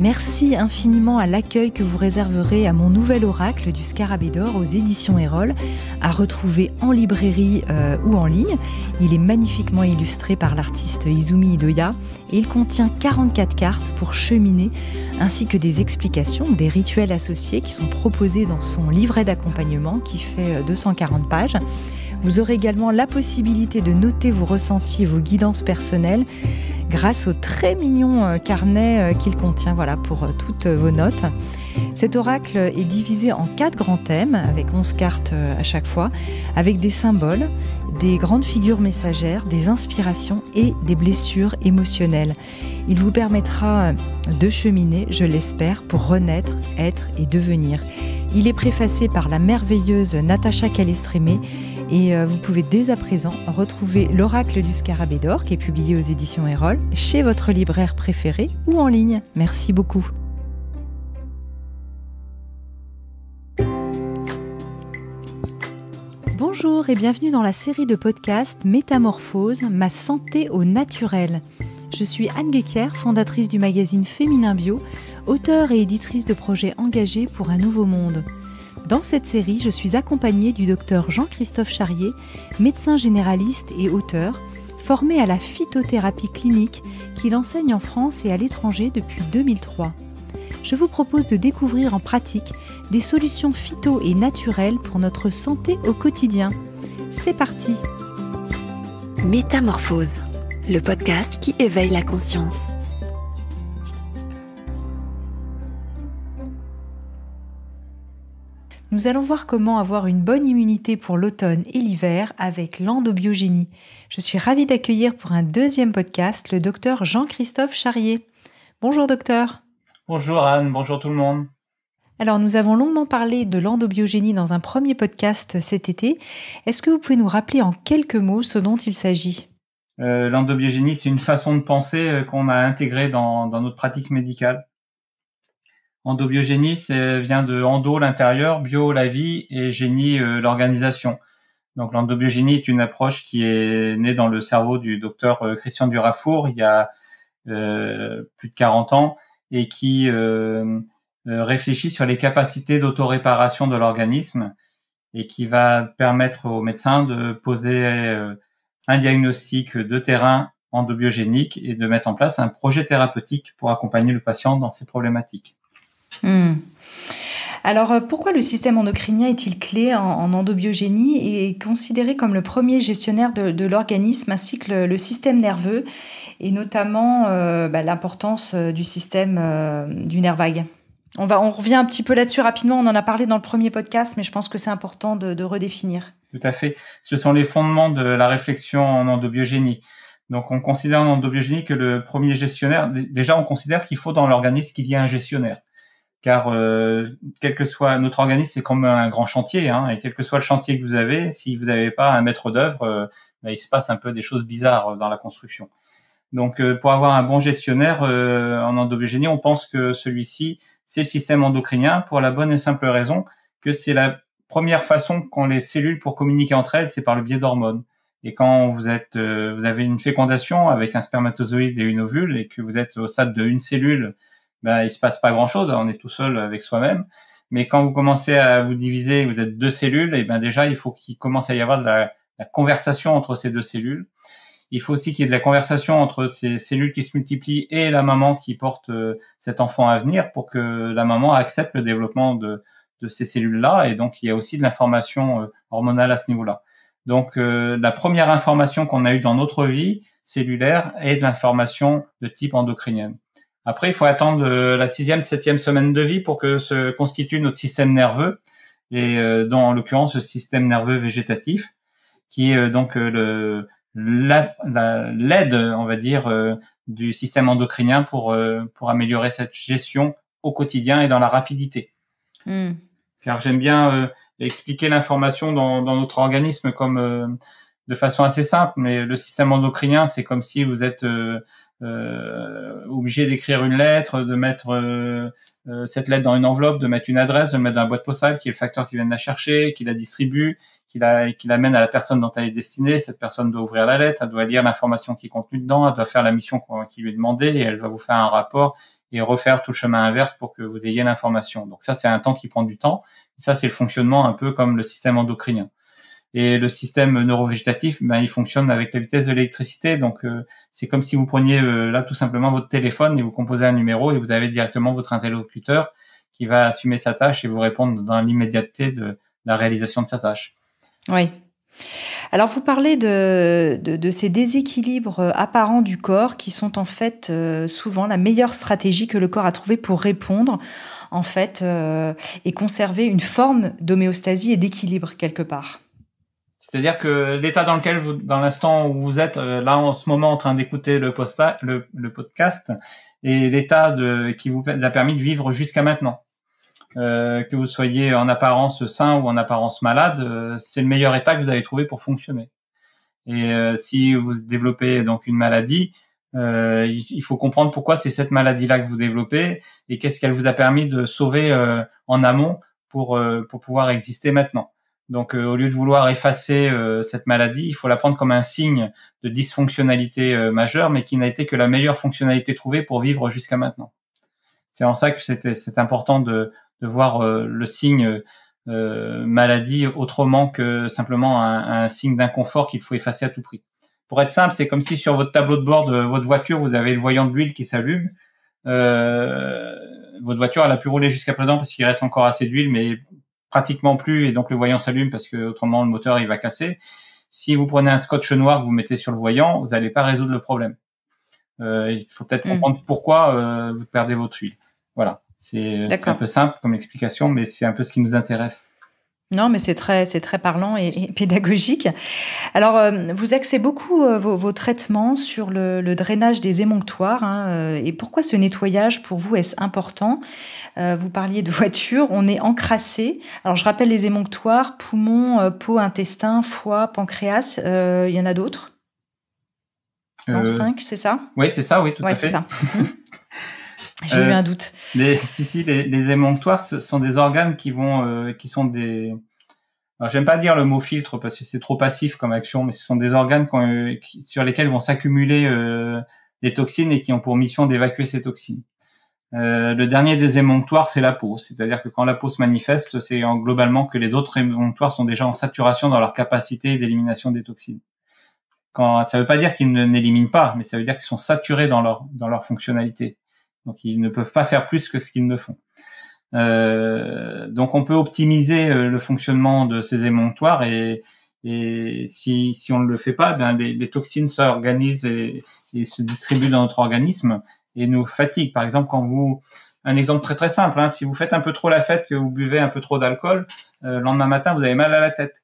Merci infiniment à l'accueil que vous réserverez à mon nouvel oracle du Scarabée d'Or aux éditions Erol, à retrouver en librairie euh, ou en ligne. Il est magnifiquement illustré par l'artiste Izumi Idoya et il contient 44 cartes pour cheminer, ainsi que des explications, des rituels associés qui sont proposés dans son livret d'accompagnement qui fait 240 euh, pages. Vous aurez également la possibilité de noter vos ressentis et vos guidances personnelles grâce au très mignon euh, carnet euh, qu'il contient voilà, pour euh, toutes vos notes. Cet oracle est divisé en quatre grands thèmes, avec 11 cartes à chaque fois, avec des symboles, des grandes figures messagères, des inspirations et des blessures émotionnelles. Il vous permettra de cheminer, je l'espère, pour renaître, être et devenir. Il est préfacé par la merveilleuse Natacha Calestrémé et euh, vous pouvez dès à présent retrouver l'Oracle du Scarabée d'Or qui est publié aux éditions Erol chez votre libraire préféré ou en ligne. Merci beaucoup. Bonjour et bienvenue dans la série de podcasts Métamorphose, ma santé au naturel. Je suis Anne Guéquer, fondatrice du magazine Féminin Bio, auteure et éditrice de projets engagés pour un nouveau monde. Dans cette série, je suis accompagnée du docteur Jean-Christophe Charrier, médecin généraliste et auteur, formé à la phytothérapie clinique qu'il enseigne en France et à l'étranger depuis 2003. Je vous propose de découvrir en pratique des solutions phyto et naturelles pour notre santé au quotidien. C'est parti Métamorphose, le podcast qui éveille la conscience. Nous allons voir comment avoir une bonne immunité pour l'automne et l'hiver avec l'endobiogénie. Je suis ravie d'accueillir pour un deuxième podcast le docteur Jean-Christophe Charrier. Bonjour docteur. Bonjour Anne, bonjour tout le monde. Alors nous avons longuement parlé de l'endobiogénie dans un premier podcast cet été. Est-ce que vous pouvez nous rappeler en quelques mots ce dont il s'agit? Euh, L'endobiogénie, c'est une façon de penser euh, qu'on a intégrée dans notre pratique médicale. Endobiogénie, c'est vient de endo l'intérieur, bio la vie et génie euh, l'organisation. Donc l'endobiogénie est une approche qui est née dans le cerveau du docteur euh, Christian Durafour il y a euh, plus de 40 ans et qui réfléchit sur les capacités d'autoréparation de l'organisme et qui va permettre aux médecins de poser un diagnostic de terrain endobiogénique et de mettre en place un projet thérapeutique pour accompagner le patient dans ces problématiques. Hmm. Alors, euh, pourquoi le système endocrinien est-il clé en, endobiogénie et considéré comme le premier gestionnaire de, l'organisme ainsi que le, système nerveux et notamment euh, bah, l'importance euh, du système du nerf vague? On, va, on revient un petit peu là-dessus rapidement, on en a parlé dans le premier podcast, mais je pense que c'est important de, de redéfinir. Tout à fait. Ce sont les fondements de la réflexion en endobiogénie. Donc, on considère en endobiogénie que le premier gestionnaire, déjà, on considère qu'il faut dans l'organisme qu'il y ait un gestionnaire car euh, quel que soit notre organisme, c'est comme un grand chantier, hein, et quel que soit le chantier que vous avez, si vous n'avez pas un maître d'œuvre, euh, bah, il se passe un peu des choses bizarres dans la construction. Donc, euh, pour avoir un bon gestionnaire en endobiogénie, on pense que celui-ci, c'est le système endocrinien, pour la bonne et simple raison que c'est la première façon qu'ont les cellules pour communiquer entre elles, c'est par le biais d'hormones. Et quand vous êtes, vous avez une fécondation avec un spermatozoïde et une ovule, et que vous êtes au stade de une cellule ben, il se passe pas grand chose, on est tout seul avec soi-même. Mais quand vous commencez à vous diviser, vous êtes deux cellules, et ben déjà il faut qu'il commence à y avoir de la, conversation entre ces deux cellules. Il faut aussi qu'il y ait de la conversation entre ces cellules qui se multiplient et la maman qui porte euh, cet enfant à venir pour que la maman accepte le développement de, de ces cellules-là. Et donc il y a aussi de l'information euh, hormonale à ce niveau-là. Donc euh, la première information qu'on a eue dans notre vie cellulaire est de l'information de type endocrinienne. Après, il faut attendre euh, la sixième, septième semaine de vie pour que se constitue notre système nerveux, et euh, dans en l'occurrence le système nerveux végétatif, qui est euh, donc le l'aide, on va dire, du système endocrinien pour pour améliorer cette gestion au quotidien et dans la rapidité. Hmm. Car j'aime bien expliquer l'information dans, dans notre organisme comme de façon assez simple, mais le système endocrinien, c'est comme si vous êtes euh, obligé d'écrire une lettre, de mettre euh, euh, cette lettre dans une enveloppe, de mettre une adresse, de mettre dans la boîte postale, qui est le facteur qui vient de la chercher, qui la distribue, qui la, qui l'amène à la personne dont elle est destinée. Cette personne doit ouvrir la lettre, elle doit lire l'information qui est contenue dedans, elle doit faire la mission qui lui est demandée et elle va vous faire un rapport et refaire tout le chemin inverse pour que vous ayez l'information. Donc ça, c'est un temps qui prend du temps. Ça, c'est le fonctionnement un peu comme le système endocrinien. Et le système neurovégétatif, ben, il fonctionne avec la vitesse de l'électricité. Donc, euh, c'est comme si vous preniez euh, là tout simplement votre téléphone et vous composez un numéro et vous avez directement votre interlocuteur qui va assumer sa tâche et vous répondre dans l'immédiateté de la réalisation de sa tâche. Oui. Alors vous parlez de, de, ces déséquilibres euh, apparents du corps qui sont en fait euh, souvent la meilleure stratégie que le corps a trouvée pour répondre en fait euh, et conserver une forme d'homéostasie et d'équilibre quelque part. C'est-à-dire que l'état dans lequel vous, dans l'instant où vous êtes là en ce moment en train d'écouter le, le, le, podcast, et l'état qui vous a permis de vivre jusqu'à maintenant. Euh, que vous soyez en apparence sain ou en apparence malade, euh, c'est le meilleur état que vous avez trouvé pour fonctionner. Et euh, si vous développez donc une maladie, il faut comprendre pourquoi c'est cette maladie-là que vous développez et qu'est-ce qu'elle vous a permis de sauver en amont pour pour pouvoir exister maintenant. Donc, au lieu de vouloir effacer cette maladie, il faut la prendre comme un signe de dysfonctionnalité majeure, mais qui n'a été que la meilleure fonctionnalité trouvée pour vivre jusqu'à maintenant. C'est en ça que c'est important de, voir euh, le signe euh, maladie autrement que simplement un, signe d'inconfort qu'il faut effacer à tout prix. Pour être simple, c'est comme si sur votre tableau de bord de votre voiture, vous avez le voyant de l'huile qui s'allume. Euh, votre voiture, elle a pu rouler jusqu'à présent parce qu'il reste encore assez d'huile, mais pratiquement plus, et donc le voyant s'allume parce que autrement le moteur il va casser. Si vous prenez un scotch noir que vous mettez sur le voyant, vous n'allez pas résoudre le problème. Euh, il faut peut-être hmm. comprendre pourquoi euh, vous perdez votre huile. Voilà. C'est un peu simple comme explication, mais c'est un peu ce qui nous intéresse. Non, mais c'est très, c'est très parlant et, pédagogique. Alors, euh, vous axez beaucoup euh, vos, traitements sur le, drainage des émonctoires. Hein, euh, et pourquoi ce nettoyage, pour vous, est-ce important? Vous parliez de voiture, on est encrassé. Alors, je rappelle les émonctoires, poumons, peau, intestin, foie, pancréas. Il y en a d'autres? Non, cinq, c'est ça? Oui, c'est ça, oui, tout à fait. c'est ça. J'ai eu euh, un doute. Les, si, si, les, les émonctoires ce sont des organes qui vont, euh, qui sont des. Alors, j'aime pas dire le mot filtre parce que c'est trop passif comme action, mais ce sont des organes euh, sur lesquels vont s'accumuler euh, les toxines et qui ont pour mission d'évacuer ces toxines. le dernier des émonctoires, c'est la peau. C'est-à-dire que quand la peau se manifeste, c'est globalement que les autres émonctoires sont déjà en saturation dans leur capacité d'élimination des toxines. Quand, ça veut pas dire qu'ils n'éliminent pas, mais ça veut dire qu'ils sont saturés dans leur dans leur fonctionnalité. Donc ils ne peuvent pas faire plus que ce qu'ils ne font. Euh, donc on peut optimiser euh, le fonctionnement de ces émonctoires et, et si, si on ne le fait pas, ben les, les toxines s'organisent et, et, se distribuent dans notre organisme et nous fatiguent. Par exemple, quand vous, un exemple très très simple, hein, si vous faites un peu trop la fête, que vous buvez un peu trop d'alcool, euh, le lendemain matin vous avez mal à la tête.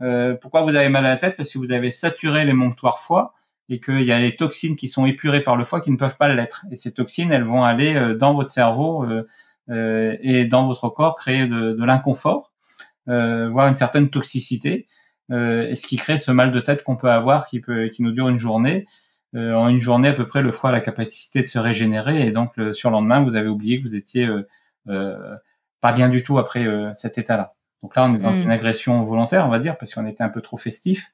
Euh, pourquoi vous avez mal à la tête? Parce que vous avez saturé l'émonctoire foie et qu'il y a les toxines qui sont épurées par le foie qui ne peuvent pas l'être. Et ces toxines, elles vont aller euh, dans votre cerveau euh, euh, et dans votre corps créer de, de l'inconfort, voire une certaine toxicité, et ce qui crée ce mal de tête qu'on peut avoir, qui peut, qui nous dure une journée. en une journée à peu près, le foie a la capacité de se régénérer, et donc le surlendemain, vous avez oublié que vous étiez pas bien du tout après cet état-là. Donc là, on est dans mmh. une agression volontaire, on va dire, parce qu'on était un peu trop festif.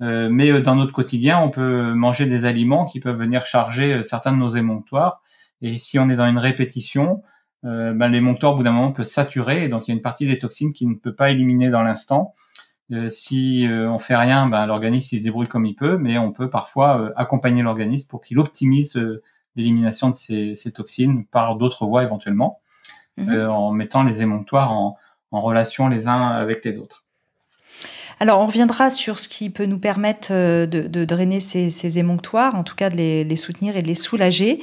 Euh, mais euh, dans notre quotidien, on peut manger des aliments qui peuvent venir charger euh, certains de nos émonctoires. Et si on est dans une répétition, euh, ben, l'émonctoire, au bout d'un moment, peut saturer. Et donc, il y a une partie des toxines qui ne peut pas éliminer dans l'instant. Euh, si on fait rien, ben, l'organisme il se débrouille comme il peut, mais on peut parfois accompagner l'organisme pour qu'il optimise l'élimination de ces, ces, toxines par d'autres voies éventuellement, mhm. en mettant les émonctoires en, en relation les uns avec les autres. Alors, on reviendra sur ce qui peut nous permettre euh, de, drainer ces, émonctoires, en tout cas de les, soutenir et de les soulager.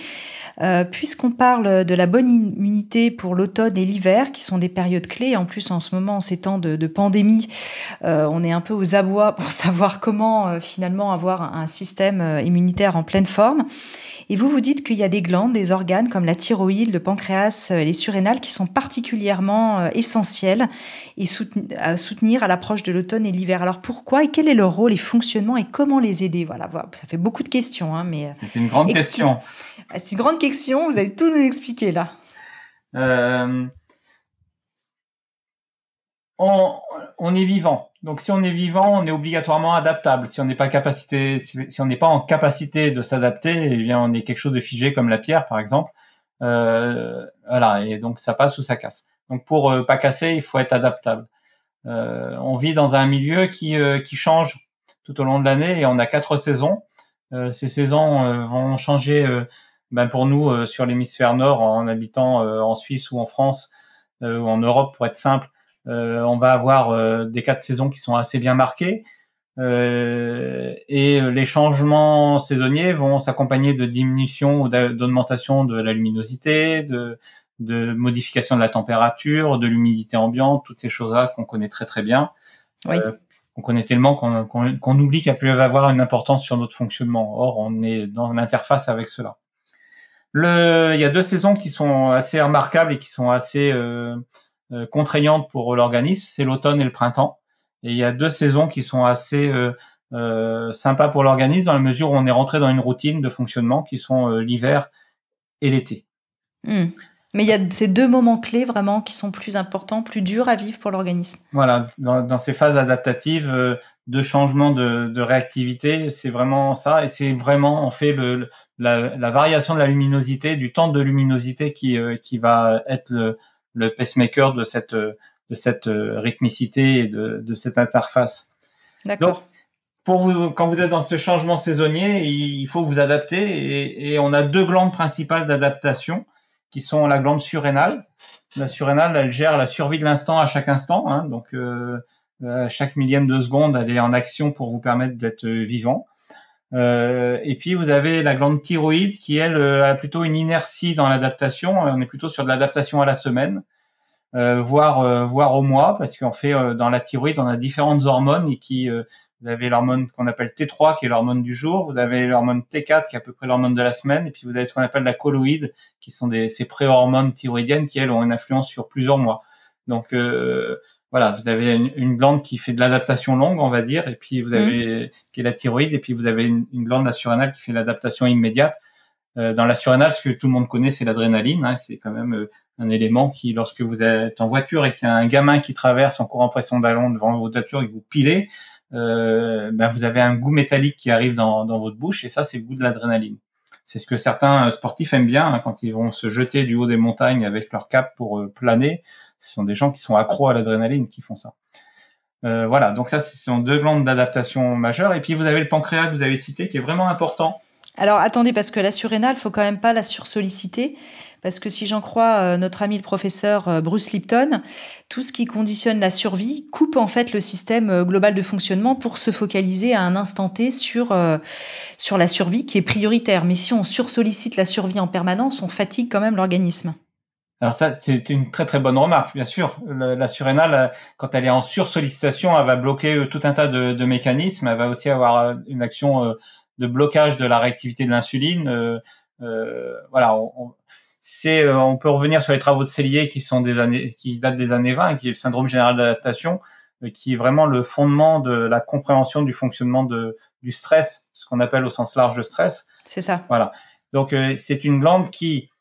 Euh, puisqu'on parle de la bonne immunité pour l'automne et l'hiver, qui sont des périodes clés, en plus en ce moment, en ces temps de, pandémie, euh, on est un peu aux abois pour savoir comment finalement avoir un système immunitaire en pleine forme. Et vous vous dites qu'il y a des glandes, des organes comme la thyroïde, le pancréas, les surrénales qui sont particulièrement euh, essentiels et à soutenir à l'approche de l'automne et l'hiver. Alors pourquoi et quel est leur rôle et fonctionnement et comment les aider? Voilà, ça fait beaucoup de questions, hein, mais euh, c'est une grande question. Ah, c'est une grande question. Vous allez tout nous expliquer là. Euh, on, est vivant. Donc si on est vivant, on est obligatoirement adaptable. Si on n'est pas capacité, si, on n'est pas en capacité de s'adapter, eh bien on est quelque chose de figé comme la pierre, par exemple. voilà, et donc ça passe ou ça casse. Donc pour pas casser, il faut être adaptable. on vit dans un milieu qui, qui change tout au long de l'année et on a quatre saisons. ces saisons vont changer ben pour nous sur l'hémisphère nord en habitant en Suisse ou en France ou en Europe pour être simple euh, on va avoir euh, des quatre saisons qui sont assez bien marquées. Euh, et les changements saisonniers vont s'accompagner de diminution ou d'augmentation de la luminosité, de, de modification de la température, de l'humidité ambiante, toutes ces choses-là qu'on connaît très très bien. Oui. Euh, on connaît tellement qu'on oublie qu'elles peuvent avoir une importance sur notre fonctionnement. Or, on est dans l'interface avec cela. Le, il y a deux saisons qui sont assez remarquables et qui sont assez euh, euh, contraignante pour l'organisme, c'est l'automne et le printemps. Et il y a deux saisons qui sont assez euh, euh, sympas pour l'organisme dans la mesure où on est rentré dans une routine de fonctionnement qui sont l'hiver et l'été. Hmm. Mais il y a ces deux moments clés vraiment qui sont plus importants, plus durs à vivre pour l'organisme. Voilà, dans, ces phases adaptatives de changement de, réactivité, c'est vraiment ça, et c'est vraiment en fait le, la, la, variation de la luminosité, du temps de luminosité qui, qui va être le, le pacemaker de cette de cette euh, rythmicité et de, de cette interface. D'accord. Pour vous, quand vous êtes dans ce changement saisonnier, il faut vous adapter et, et on a deux glandes principales d'adaptation qui sont la glande surrénale. La surrénale, elle gère la survie de l'instant à chaque instant, hein, donc euh, à chaque millième de seconde, elle est en action pour vous permettre d'être vivant. Euh, et puis vous avez la glande thyroïde qui elle euh, a plutôt une inertie dans l'adaptation. On est plutôt sur de l'adaptation à la semaine, euh, voire voire au mois, parce qu'en fait dans la thyroïde on a différentes hormones et qui vous avez l'hormone qu'on appelle T3 qui est l'hormone du jour, vous avez l'hormone T4 qui est à peu près l'hormone de la semaine, et puis vous avez ce qu'on appelle la colloïde qui sont ces préhormones thyroïdiennes qui elles ont une influence sur plusieurs mois. Donc voilà, vous avez une, glande qui fait de l'adaptation longue, on va dire, et puis vous avez mmh. qui est la thyroïde, et puis vous avez une, glande la surrénale qui fait l'adaptation immédiate. Euh, dans la surrénale, ce que tout le monde connaît, c'est l'adrénaline. Hein, c'est quand même euh, un élément qui, lorsque vous êtes en voiture et qu'il y a un gamin qui traverse en courant pression ballon devant votre voiture et que vous pilez, euh, ben vous avez un goût métallique qui arrive dans, dans votre bouche, et ça, c'est le goût de l'adrénaline. C'est ce que certains sportifs aiment bien hein, quand ils vont se jeter du haut des montagnes avec leur cap pour euh, planer. Ce sont des gens qui sont accros à l'adrénaline qui font ça. Euh, voilà, donc ça, ce sont deux glandes d'adaptation majeures. Et puis vous avez le pancréas que vous avez cité, qui est vraiment important. Alors attendez, parce que la surrénale, faut quand même pas la sursolliciter parce que si j'en crois euh, notre ami le professeur euh, Bruce Lipton, tout ce qui conditionne la survie coupe en fait le système global de fonctionnement pour se focaliser à un instant T sur, sur la survie qui est prioritaire. Mais si on sursollicite la survie en permanence, on fatigue quand même l'organisme. Alors ça, c'est une très très bonne remarque, bien sûr. la surrénale, quand elle est en sursollicitation, elle va bloquer tout un tas de, mécanismes. Elle va aussi avoir une action de blocage de la réactivité de l'insuline. voilà, on, c'est euh, on peut revenir sur les travaux de Cellier qui sont des années qui datent des années 20 qui est le syndrome général d'adaptation euh, qui est vraiment le fondement de la compréhension du fonctionnement de du stress ce qu'on appelle au sens large le stress c'est ça voilà donc euh, c'est une glande qui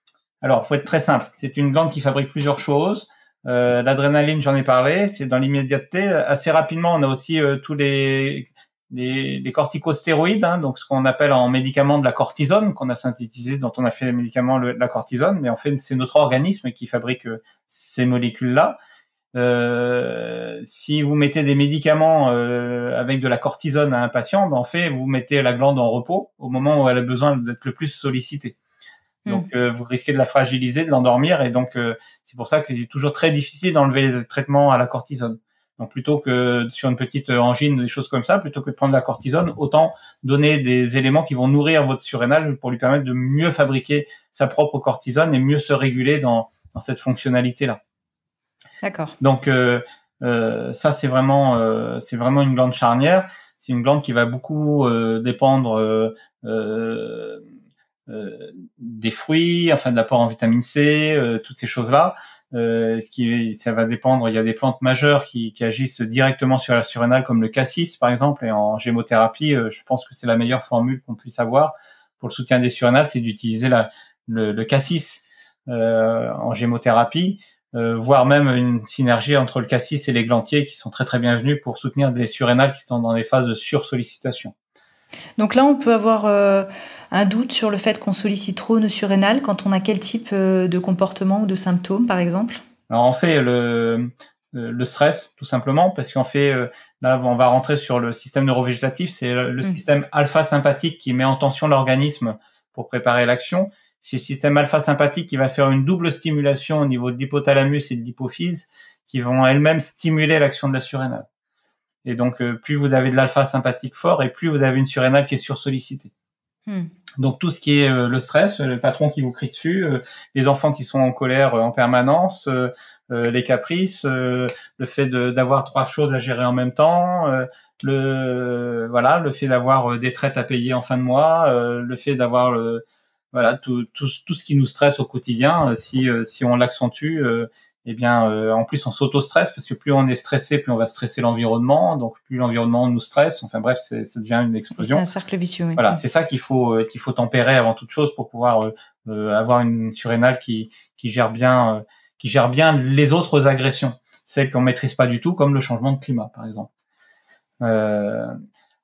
alors faut être très simple. C'est une glande qui fabrique plusieurs choses. L'adrénaline j'en ai parlé. C'est dans l'immédiateté. Assez rapidement on a aussi tous les les, corticostéroïdes, hein, donc ce qu'on appelle en médicament de la cortisone, qu'on a synthétisé, dont on a fait le médicament de la cortisone, mais en fait c'est notre organisme qui fabrique euh, ces molécules-là. Euh, si vous mettez des médicaments euh, avec de la cortisone à un patient, ben en fait vous mettez la glande en repos au moment où elle a besoin d'être le plus sollicitée. Hmm. Donc vous risquez de la fragiliser, de l'endormir, et donc c'est pour ça qu'il est toujours très difficile d'enlever les traitements à la cortisone. Donc plutôt que sur une petite angine, des choses comme ça, plutôt que de prendre la cortisone, autant donner des éléments qui vont nourrir votre surrénal pour lui permettre de mieux fabriquer sa propre cortisone et mieux se réguler dans, dans cette fonctionnalité-là. D'accord. Donc euh, euh, ça c'est vraiment euh, c'est vraiment une glande charnière. C'est une glande qui va beaucoup euh, dépendre euh, des fruits, enfin de l'apport en vitamine C, toutes ces choses-là. Euh, qui ça va dépendre. Il y a des plantes majeures qui, qui agissent directement sur la surrénale, comme le cassis par exemple. Et en gémothérapie, euh, je pense que c'est la meilleure formule qu'on puisse avoir pour le soutien des surrénales, c'est d'utiliser le, le cassis euh, en gémothérapie, euh, voire même une synergie entre le cassis et les glantiers qui sont très très bienvenus pour soutenir des surrénales qui sont dans des phases de sursollicitation. Donc là, on peut avoir un doute sur le fait qu'on sollicite trop nos surrénales quand on a quel type de comportement ou de symptômes, par exemple? Alors, en fait, le, le stress, tout simplement, parce qu'en fait, là, on va rentrer sur le système neurovégétatif, c'est le, mmh. système alpha-sympathique qui met en tension l'organisme pour préparer l'action. C'est le système alpha-sympathique qui va faire une double stimulation au niveau de l'hypothalamus et de l'hypophyse, qui vont elles-mêmes stimuler l'action de la surrénale. Et donc, euh, plus vous avez de l'alpha sympathique fort, et plus vous avez une surrénale qui est sursollicitée. Hmm. Donc tout ce qui est euh, le stress, le patron qui vous crie dessus, euh, les enfants qui sont en colère en permanence, les caprices, le fait d'avoir trois choses à gérer en même temps, le voilà, le fait d'avoir des traites à payer en fin de mois, le fait d'avoir le voilà tout, tout, tout ce qui nous stresse au quotidien, si si on l'accentue, eh bien, euh, en plus, on s'auto-stresse parce que plus on est stressé, plus on va stresser l'environnement. Donc, plus l'environnement nous stresse. Enfin, bref, ça devient une explosion. C'est un cercle vicieux. Oui. Voilà, c'est ça qu'il faut euh, qu'il faut tempérer avant toute chose pour pouvoir euh, avoir une surrénale qui qui gère bien qui gère bien les autres agressions, celles qu'on maîtrise pas du tout, comme le changement de climat, par exemple.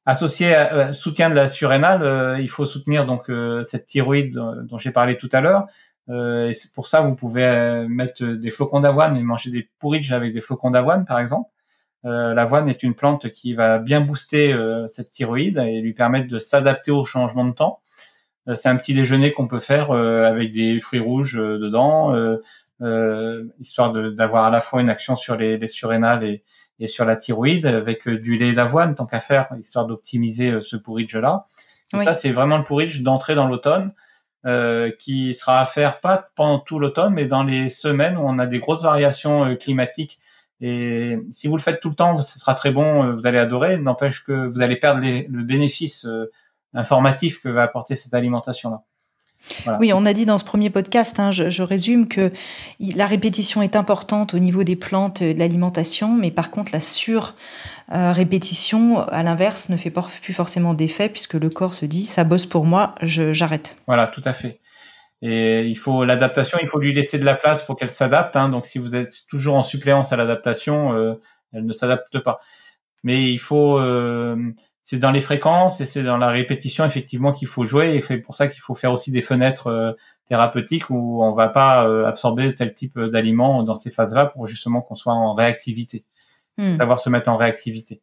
associé à soutien de la surrénale, il faut soutenir donc cette thyroïde dont j'ai parlé tout à l'heure. Euh, et c'est pour ça vous pouvez euh, mettre des flocons d'avoine et manger des porridge avec des flocons d'avoine par exemple. Euh, l'avoine est une plante qui va bien booster cette thyroïde et lui permettre de s'adapter au changement de temps. c'est un petit déjeuner qu'on peut faire avec des fruits rouges dedans, histoire d'avoir à la fois une action sur les, les surrénales et, et sur la thyroïde avec du lait d'avoine tant qu'à faire, histoire d'optimiser ce porridge là. Et ça c'est vraiment le porridge d'entrée dans l'automne. Euh, qui sera à faire pas pendant tout l'automne, mais dans les semaines où on a des grosses variations euh, climatiques. Et si vous le faites tout le temps, ce sera très bon, euh, vous allez adorer. N'empêche que vous allez perdre le bénéfice informatif que va apporter cette alimentation-là. Oui, on a dit dans ce premier podcast, hein, je, résume que la répétition est importante au niveau des plantes de l'alimentation, mais par contre la sur-répétition, à l'inverse, ne fait pas plus forcément d'effet puisque le corps se dit ça bosse pour moi, j'arrête. Voilà, tout à fait. Et il faut l'adaptation, il faut lui laisser de la place pour qu'elle s'adapte. Hein. donc si vous êtes toujours en suppléance à l'adaptation, euh, elle ne s'adapte pas. Mais il faut euh, c'est dans les fréquences et c'est dans la répétition effectivement qu'il faut jouer et c'est pour ça qu'il faut faire aussi des fenêtres euh, thérapeutiques où on va pas euh, absorber tel type d'aliments dans ces phases-là pour justement qu'on soit en réactivité. Hmm. Savoir se mettre en réactivité.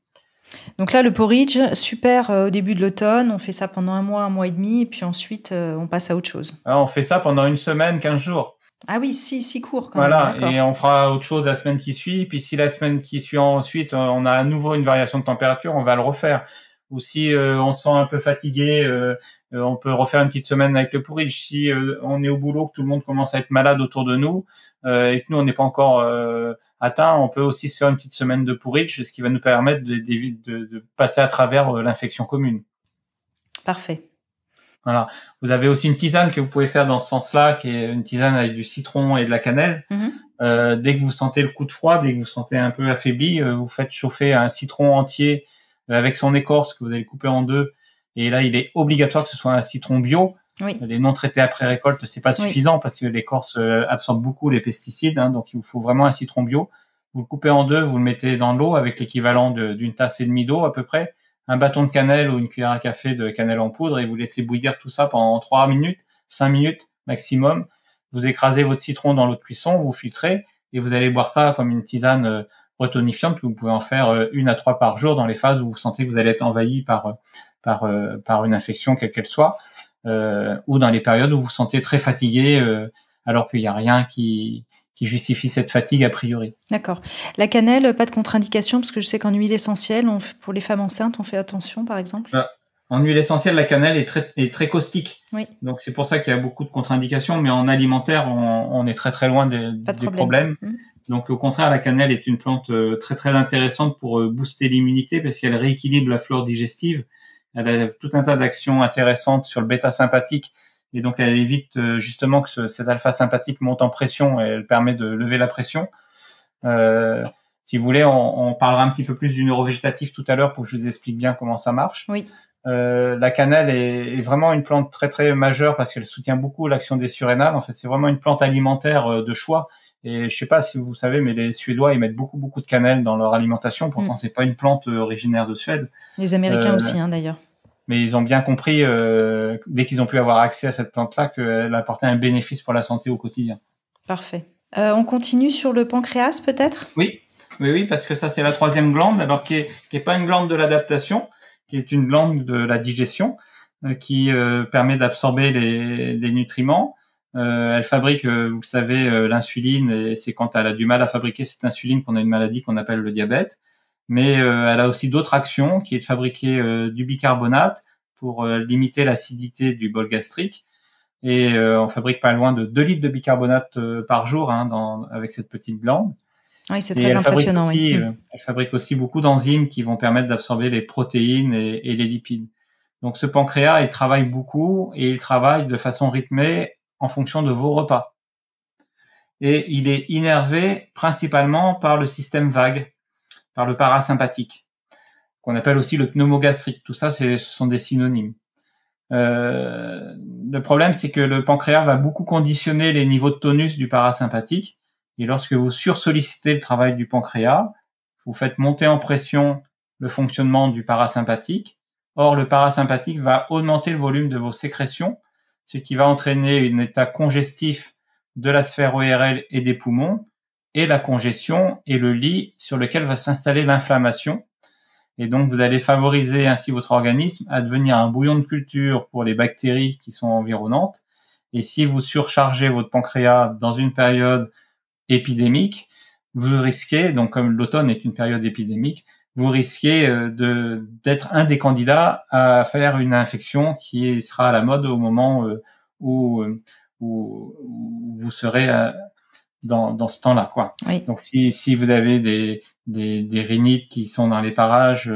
Donc là, le porridge, super euh, au début de l'automne, on fait ça pendant un mois, un mois et demi, et puis ensuite on passe à autre chose. Alors, on fait ça pendant une semaine, quinze jours. Ah oui, si, si court quand voilà, et on fera autre chose la semaine qui suit. Puis si la semaine qui suit ensuite, on a à nouveau une variation de température, on va le refaire ou si euh, on se sent un peu fatigué, euh, euh, on peut refaire une petite semaine avec le porridge. Si on est au boulot, que tout le monde commence à être malade autour de nous et que nous on n'est pas encore atteint, on peut aussi se faire une petite semaine de porridge, ce qui va nous permettre de, de, de passer à travers l'infection commune. Parfait. Voilà. Vous avez aussi une tisane que vous pouvez faire dans ce sens-là, qui est une tisane avec du citron et de la cannelle. Mm-hmm. Euh, dès que vous sentez le coup de froid, dès que vous sentez un peu affaibli, vous faites chauffer un citron entier avec son écorce que vous allez couper en deux. Et là, il est obligatoire que ce soit un citron bio. Oui. Les non traités après récolte, c'est pas suffisant parce que l'écorce euh, absorbe beaucoup les pesticides. Hein, donc, il vous faut vraiment un citron bio. Vous le coupez en deux, vous le mettez dans l'eau avec l'équivalent d'une tasse et demie d'eau à peu près, un bâton de cannelle ou une cuillère à café de cannelle en poudre et vous laissez bouillir tout ça pendant trois minutes, cinq minutes maximum. Vous écrasez votre citron dans l'eau de cuisson, vous filtrez et vous allez boire ça comme une tisane euh, retonifiante que vous pouvez en faire euh, une à trois par jour dans les phases où vous sentez que vous allez être envahi par euh, par euh, par une infection quelle qu'elle soit, ou dans les périodes où vous vous sentez très fatigué alors qu'il n'y a rien qui qui justifie cette fatigue a priori. D'accord. La cannelle, pas de contre-indication parce que je sais qu'en huile essentielle, on, pour les femmes enceintes, on fait attention, par exemple. En huile essentielle, la cannelle est très, est très caustique. Oui. Donc c'est pour ça qu'il y a beaucoup de contre-indications, mais en alimentaire, on, on, est très très loin des, des problèmes. Mmh. Donc au contraire, la cannelle est une plante euh, très très intéressante pour euh, booster l'immunité parce qu'elle rééquilibre la flore digestive. Elle a tout un tas d'actions intéressantes sur le bêta sympathique et donc elle évite euh, justement que ce, cet alpha sympathique monte en pression et elle permet de lever la pression. Euh, si vous voulez, on, on, parlera un petit peu plus du neurovégétatif tout à l'heure pour que je vous explique bien comment ça marche. Oui. Euh, la cannelle est, est, vraiment une plante très très majeure parce qu'elle soutient beaucoup l'action des surrénales. En fait, c'est vraiment une plante alimentaire de choix et je sais pas si vous savez, mais les Suédois ils mettent beaucoup beaucoup de cannelle dans leur alimentation. Pourtant, mm. c'est pas une plante originaire de Suède. Les Américains euh, aussi, hein, d'ailleurs. mais ils ont bien compris dès qu'ils ont pu avoir accès à cette plante-là qu'elle apportait un bénéfice pour la santé au quotidien. Parfait. on continue sur le pancréas peut-être? Oui, oui, oui, parce que ça c'est la troisième glande, alors qui est, qui est pas une glande de l'adaptation, qui est une glande de la digestion, qui permet d'absorber les, les nutriments euh, elle fabrique, euh, vous le savez, euh, l'insuline et c'est quand elle a du mal à fabriquer cette insuline qu'on a une maladie qu'on appelle le diabète. Mais elle a aussi d'autres actions, qui est de fabriquer du bicarbonate pour limiter l'acidité du bol gastrique. Et on fabrique pas loin de 2 litres de bicarbonate par jour hein, dans, avec cette petite glande. Oui, c'est très impressionnant. oui. Elle fabrique aussi beaucoup d'enzymes qui vont permettre d'absorber les protéines et, et, les lipides. Donc ce pancréas, il travaille beaucoup et il travaille de façon rythmée en fonction de vos repas. Et il est innervé principalement par le système vague, par le parasympathique, qu'on appelle aussi le pneumogastrique. Tout ça, ce sont des synonymes. Euh, le problème, c'est que le pancréas va beaucoup conditionner les niveaux de tonus du parasympathique. Et lorsque vous sursollicitez le travail du pancréas, vous faites monter en pression le fonctionnement du parasympathique. Or, le parasympathique va augmenter le volume de vos sécrétions ce qui va entraîner un état congestif de la sphère ORL et des poumons, et la congestion et le lit sur lequel va s'installer l'inflammation. Et donc, vous allez favoriser ainsi votre organisme à devenir un bouillon de culture pour les bactéries qui sont environnantes. Et si vous surchargez votre pancréas dans une période épidémique, vous risquez, donc comme l'automne est une période épidémique, vous risquez euh, de d'être un des candidats à faire une infection qui sera à la mode au moment euh, où, euh, où, vous serez dans, dans ce temps-là, quoi. Donc si, si vous avez des, des, des rhinites qui sont dans les parages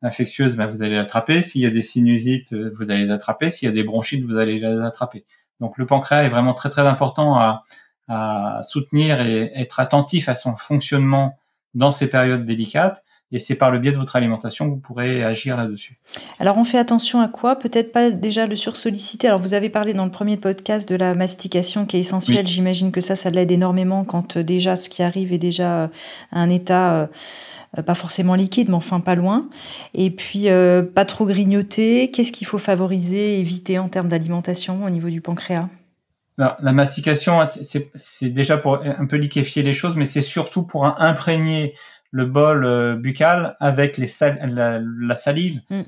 infectieuses, ben vous allez l'attraper. S'il y a des sinusites, vous allez les attraper. S'il y a des bronchites, vous allez les attraper. Donc le pancréas est vraiment très très important à, à soutenir et être attentif à son fonctionnement dans ces périodes délicates et c'est par le biais de votre alimentation que vous pourrez agir là-dessus. Alors on fait attention à quoi? Peut-être pas déjà le sursolliciter. Alors vous avez parlé dans le premier podcast de la mastication qui est essentielle. J'imagine que ça, ça l'aide énormément quand euh, déjà ce qui arrive est déjà à euh, un état euh, pas forcément liquide, mais enfin pas loin. Et puis pas trop grignoter. Qu'est-ce qu'il faut favoriser, éviter en termes d'alimentation au niveau du pancréas? Alors, la mastication, c'est déjà pour un peu liquéfier les choses, mais c'est surtout pour imprégner le bol euh, buccal avec les la, salive. Mm.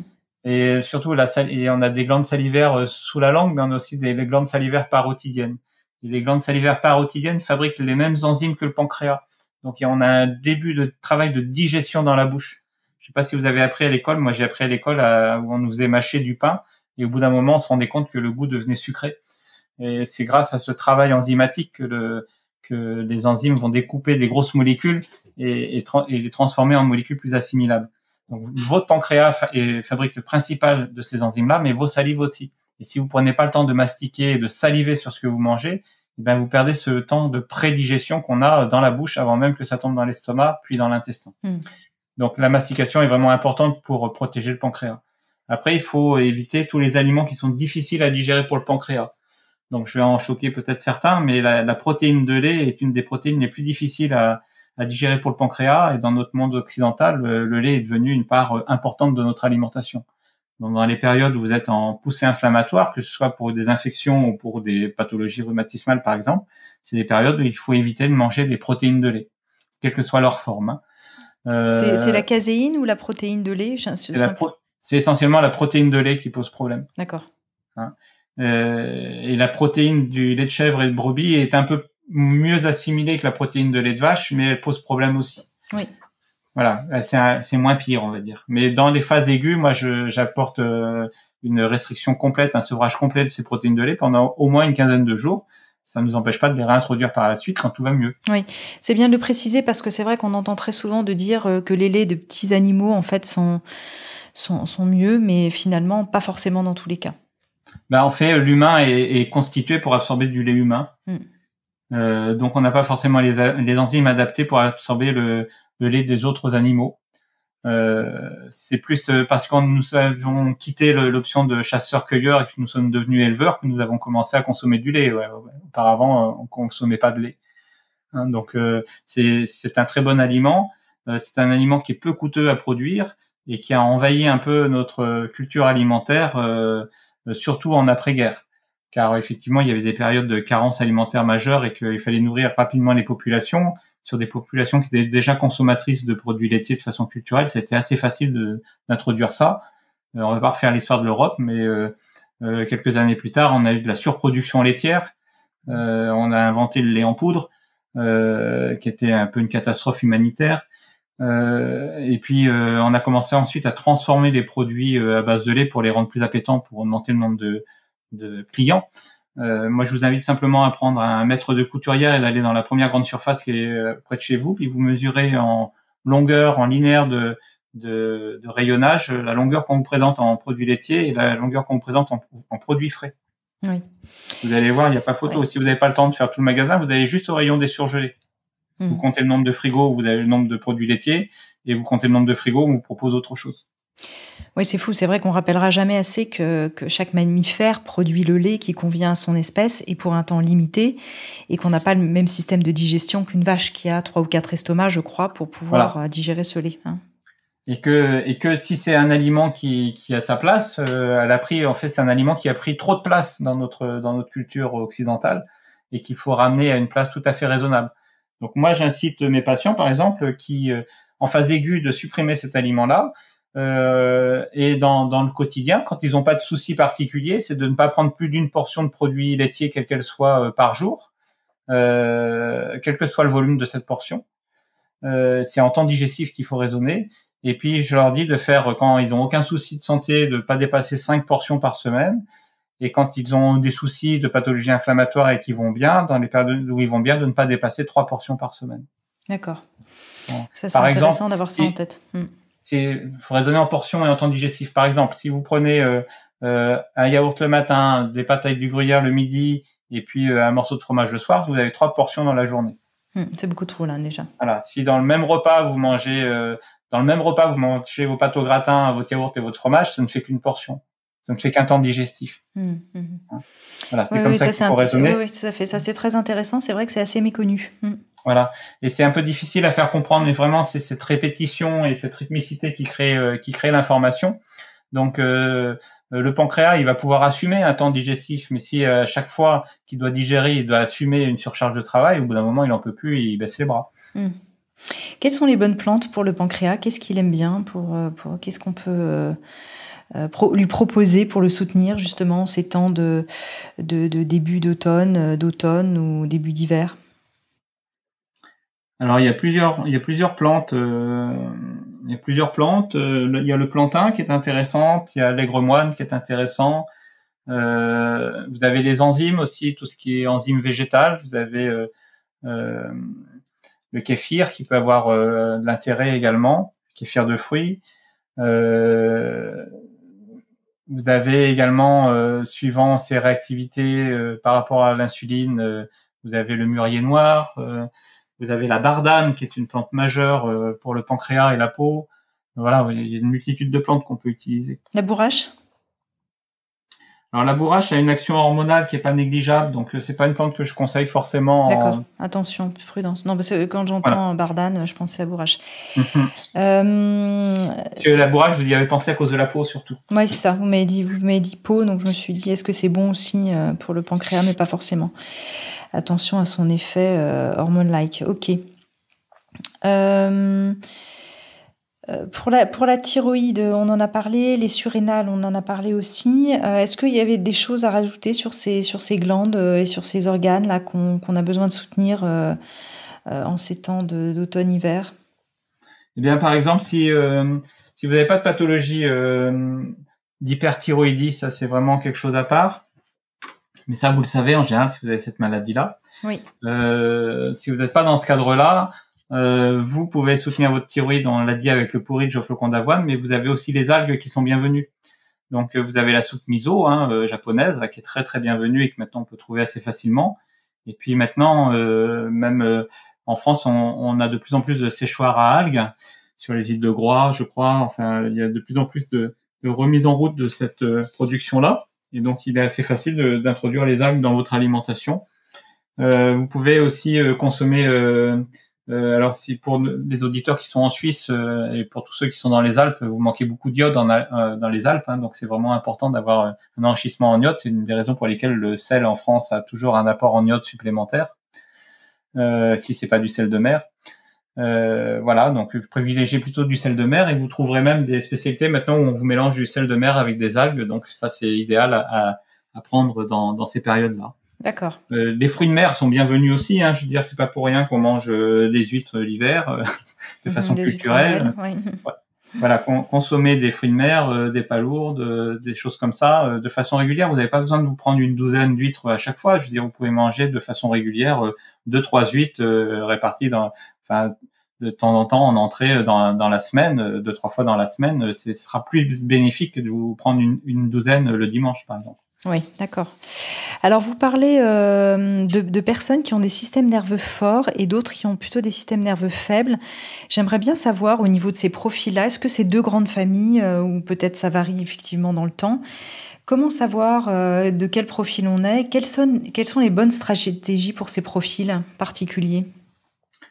Et surtout, la sal et on a des glandes salivaires euh, sous la langue, mais on a aussi des glandes salivaires parotidiennes. Et les glandes salivaires parotidiennes fabriquent les mêmes enzymes que le pancréas. Donc, on a un début de travail de digestion dans la bouche. Je sais pas si vous avez appris à l'école. Moi, j'ai appris à l'école où on nous faisait mâcher du pain. Et au bout d'un moment, on se rendait compte que le goût devenait sucré. Et c'est grâce à ce travail enzymatique que, le, que les enzymes vont découper des grosses molécules et, les transformer en molécules plus assimilables. Donc, votre pancréas est, fabrique le principal de ces enzymes-là, mais vos salives aussi. Et si vous prenez pas le temps de mastiquer et de saliver sur ce que vous mangez, eh bien, vous perdez ce temps de prédigestion qu'on a dans la bouche avant même que ça tombe dans l'estomac, puis dans l'intestin. Hmm. Donc, la mastication est vraiment importante pour protéger le pancréas. Après, il faut éviter tous les aliments qui sont difficiles à digérer pour le pancréas. Donc, je vais en choquer peut-être certains, mais la, la protéine de lait est une des protéines les plus difficiles à, à digérer pour le pancréas. Et dans notre monde occidental, le, lait est devenu une part euh, importante de notre alimentation. Donc, dans les périodes où vous êtes en poussée inflammatoire, que ce soit pour des infections ou pour des pathologies rhumatismales par exemple, c'est des périodes où il faut éviter de manger des protéines de lait, quelle que soit leur forme. Hein. Euh, c'est la caséine ou la protéine de lait? C'est essentiellement la protéine de lait qui pose problème. D'accord. Hein. Euh, et la protéine du lait de chèvre et de brebis est un peu mieux assimilée que la protéine de lait de vache, mais elle pose problème aussi. Oui. Voilà, c'est moins pire, on va dire. Mais dans les phases aiguës, moi, j'apporte euh, une restriction complète, un sevrage complet de ces protéines de lait pendant au moins une quinzaine de jours. Ça ne nous empêche pas de les réintroduire par la suite quand tout va mieux. Oui, c'est bien de le préciser parce que c'est vrai qu'on entend très souvent de dire euh, que les laits de petits animaux, en fait, sont, sont, sont mieux, mais finalement, pas forcément dans tous les cas. Ben, en fait, l'humain est, est, constitué pour absorber du lait humain. Mm. Euh, donc on n'a pas forcément les, les, enzymes adaptées pour absorber le, le lait des autres animaux. Euh, c'est plus euh, parce qu'on nous avons quitté l'option de chasseur-cueilleur et que nous sommes devenus éleveurs que nous avons commencé à consommer du lait. Ouais, Auparavant, euh, on consommait pas de lait. Hein, donc c'est un très bon aliment. c'est un aliment qui est peu coûteux à produire et qui a envahi un peu notre culture alimentaire, surtout en après-guerre car effectivement il y avait des périodes de carence alimentaire majeure et qu'il fallait nourrir rapidement les populations sur des populations qui étaient déjà consommatrices de produits laitiers de façon culturelle, c'était assez facile d'introduire ça. Euh, on va pas refaire l'histoire de l'Europe, mais euh, euh, quelques années plus tard, on a eu de la surproduction laitière. on a inventé le lait en poudre, qui était un peu une catastrophe humanitaire. Et puis, on a commencé ensuite à transformer les produits à base de lait pour les rendre plus appétants, pour augmenter le nombre de, de clients. Euh, moi, je vous invite simplement à prendre un mètre de couturière et d'aller dans la première grande surface qui est euh, près de chez vous, puis vous mesurez en longueur, en linéaire de, de, de rayonnage, la longueur qu'on vous présente en produits laitiers et la longueur qu'on vous présente en, en produits frais. Oui. Vous allez voir, il n'y a pas photo. Si vous n'avez pas le temps de faire tout le magasin, vous allez juste au rayon des surgelés. Vous hmm. comptez le nombre de frigos où vous avez le nombre de produits laitiers et vous comptez le nombre de frigos où on vous propose autre chose. Oui, c'est fou. C'est vrai qu'on rappellera jamais assez que, chaque mammifère produit le lait qui convient à son espèce et pour un temps limité, et qu'on n'a pas le même système de digestion qu'une vache qui a trois ou quatre estomacs, je crois, pour pouvoir euh, digérer ce lait. Hein. Et que et que si c'est un aliment qui, qui a sa place, euh, elle a pris en fait c'est un aliment qui a pris trop de place dans notre dans notre culture occidentale et qu'il faut ramener à une place tout à fait raisonnable. Donc moi j'incite mes patients par exemple qui euh, en phase aiguë de supprimer cet aliment-là euh, et dans, dans le quotidien, quand ils n'ont pas de soucis particuliers, c'est de ne pas prendre plus d'une portion de produits laitiers, quelle qu'elle soit, euh, par jour, euh, quel que soit le volume de cette portion. Euh, c'est en temps digestif qu'il faut raisonner. Et puis, je leur dis de faire, quand ils n'ont aucun souci de santé, de ne pas dépasser cinq portions par semaine. Et quand ils ont des soucis de pathologie inflammatoire et qu'ils vont bien, dans les périodes où ils vont bien, de ne pas dépasser trois portions par semaine. D'accord. Ça, c'est intéressant d'avoir ça en tête. Hmm il faut raisonner en portions et en temps digestif. Par exemple, si vous prenez euh, euh, un yaourt le matin, des pâtes avec du gruyère le midi, et puis euh, un morceau de fromage le soir, vous avez trois portions dans la journée. Hmm, c'est beaucoup trop là déjà. Voilà. Si dans le même repas vous mangez dans le même repas vous mangez vos pâtes au gratin, votre yaourt et votre fromage, ça ne fait qu'une portion. Ne fait qu'un temps digestif. Hmm, hmm. Hein. Voilà, c'est comme ça, qu'il faut raisonner. Oui, tout à fait. Ça, c'est très intéressant. C'est vrai que c'est assez méconnu. Voilà. Et c'est un peu difficile à faire comprendre, mais vraiment c'est cette répétition et cette rythmicité qui crée euh, qui crée l'information. Donc euh, euh, le pancréas, il va pouvoir assumer un temps digestif, mais si à chaque fois qu'il doit digérer, il doit assumer une surcharge de travail, au bout d'un moment, il en peut plus, il baisse les bras. Quelles sont les bonnes plantes pour le pancréas? Qu'est-ce qu'il aime bien? Pour, pour qu'est-ce qu'on peut lui proposer pour le soutenir justement ces temps de, début d'automne, d'automne ou début d'hiver? Alors il y a plusieurs, plantes. Euh, il y a. Euh, le plantain qui est intéressant. Il y a l'aigre-moine qui est intéressant. Euh, vous avez les enzymes aussi, tout ce qui est enzymes végétales. Vous avez le kéfir qui peut avoir de l'intérêt également, kéfir de fruits. Vous avez également, suivant ses réactivités par rapport à l'insuline, vous avez le mûrier noir. Vous avez la bardane, qui est une plante majeure euh, pour le pancréas et la peau. Voilà, il y a une multitude de plantes qu'on peut utiliser. La bourrache? Alors la bourrache a une action hormonale qui est pas négligeable, donc euh, c'est pas une plante que je conseille forcément. D'accord. Attention, prudence. Non, parce que quand j'entends bardane, je pensais à bourrache. Mhm. Euh, parce que la bourrache, vous y avez pensé à cause de la peau surtout. Oui, c'est ça. Vous m'avez dit, vous m'avez dit peau, donc je me suis dit, est-ce que c'est bon aussi pour le pancréas, mais pas forcément attention à son effet euh, hormone-like. Ok. Euh, euh, pour la, pour la thyroïde, on en a parlé, les surrénales, on en a parlé aussi. Est-ce qu'il y avait des choses à rajouter sur ces, sur ces glandes et sur ces organes là qu'on a besoin de soutenir en ces temps d'automne-hiver? Eh bien, par exemple, si, si vous n'avez pas de pathologie d'hyperthyroïdie, ça c'est vraiment quelque chose à part. Mais ça, vous le savez en général si vous avez cette maladie-là. Oui. Euh, si vous n'êtes pas dans ce cadre-là, euh, vous pouvez soutenir votre thyroïde, on l'a dit avec le porridge au flocon d'avoine, mais vous avez aussi les algues qui sont bienvenues. Donc euh, vous avez la soupe miso hein, euh, japonaise qui est très très bienvenue et que maintenant on peut trouver assez facilement. Et puis maintenant, euh, même en France, on, on, a de plus en plus de séchoirs à algues sur les îles de Groix, je crois. Enfin, il y a de plus en plus de, de remise en route de cette production-là. Et donc, il est assez facile d'introduire les algues dans votre alimentation. Euh, vous pouvez aussi euh, consommer euh, Euh, alors si pour les auditeurs qui sont en Suisse euh, et pour tous ceux qui sont dans les Alpes, vous manquez beaucoup d'iode euh, dans les Alpes, hein, donc c'est vraiment important d'avoir un enrichissement en iode. C'est une des raisons pour lesquelles le sel en France a toujours un apport en iode supplémentaire, si c'est pas du sel de mer. voilà, donc privilégiez plutôt du sel de mer et vous trouverez même des spécialités maintenant où on vous mélange du sel de mer avec des algues, donc ça c'est idéal à, prendre dans, dans ces périodes-là. D'accord. Euh, les fruits de mer sont bienvenus aussi. Hein, je veux dire, c'est pas pour rien qu'on mange euh, des huîtres l'hiver euh, de façon culturelle. Voilà, consommer des fruits de mer, des palourdes, des choses comme ça de façon régulière. Vous n'avez pas besoin de vous prendre une douzaine d'huîtres à chaque fois. Je veux dire, vous pouvez manger de façon régulière deux, trois huîtres réparties dans, enfin, de temps en temps en entrée dans, dans la semaine, deux, trois fois dans la semaine. Ce sera plus bénéfique que de vous prendre une, une douzaine le dimanche, par exemple. Oui, d'accord. Alors, vous parlez euh, de, personnes qui ont des systèmes nerveux forts et d'autres qui ont plutôt des systèmes nerveux faibles. J'aimerais bien savoir au niveau de ces profils-là, est-ce que c'est deux grandes familles euh, ou peut-être ça varie effectivement dans le temps Comment savoir euh, de quel profil on est? Quelles sont, quelles sont les bonnes stratégies pour ces profils particuliers?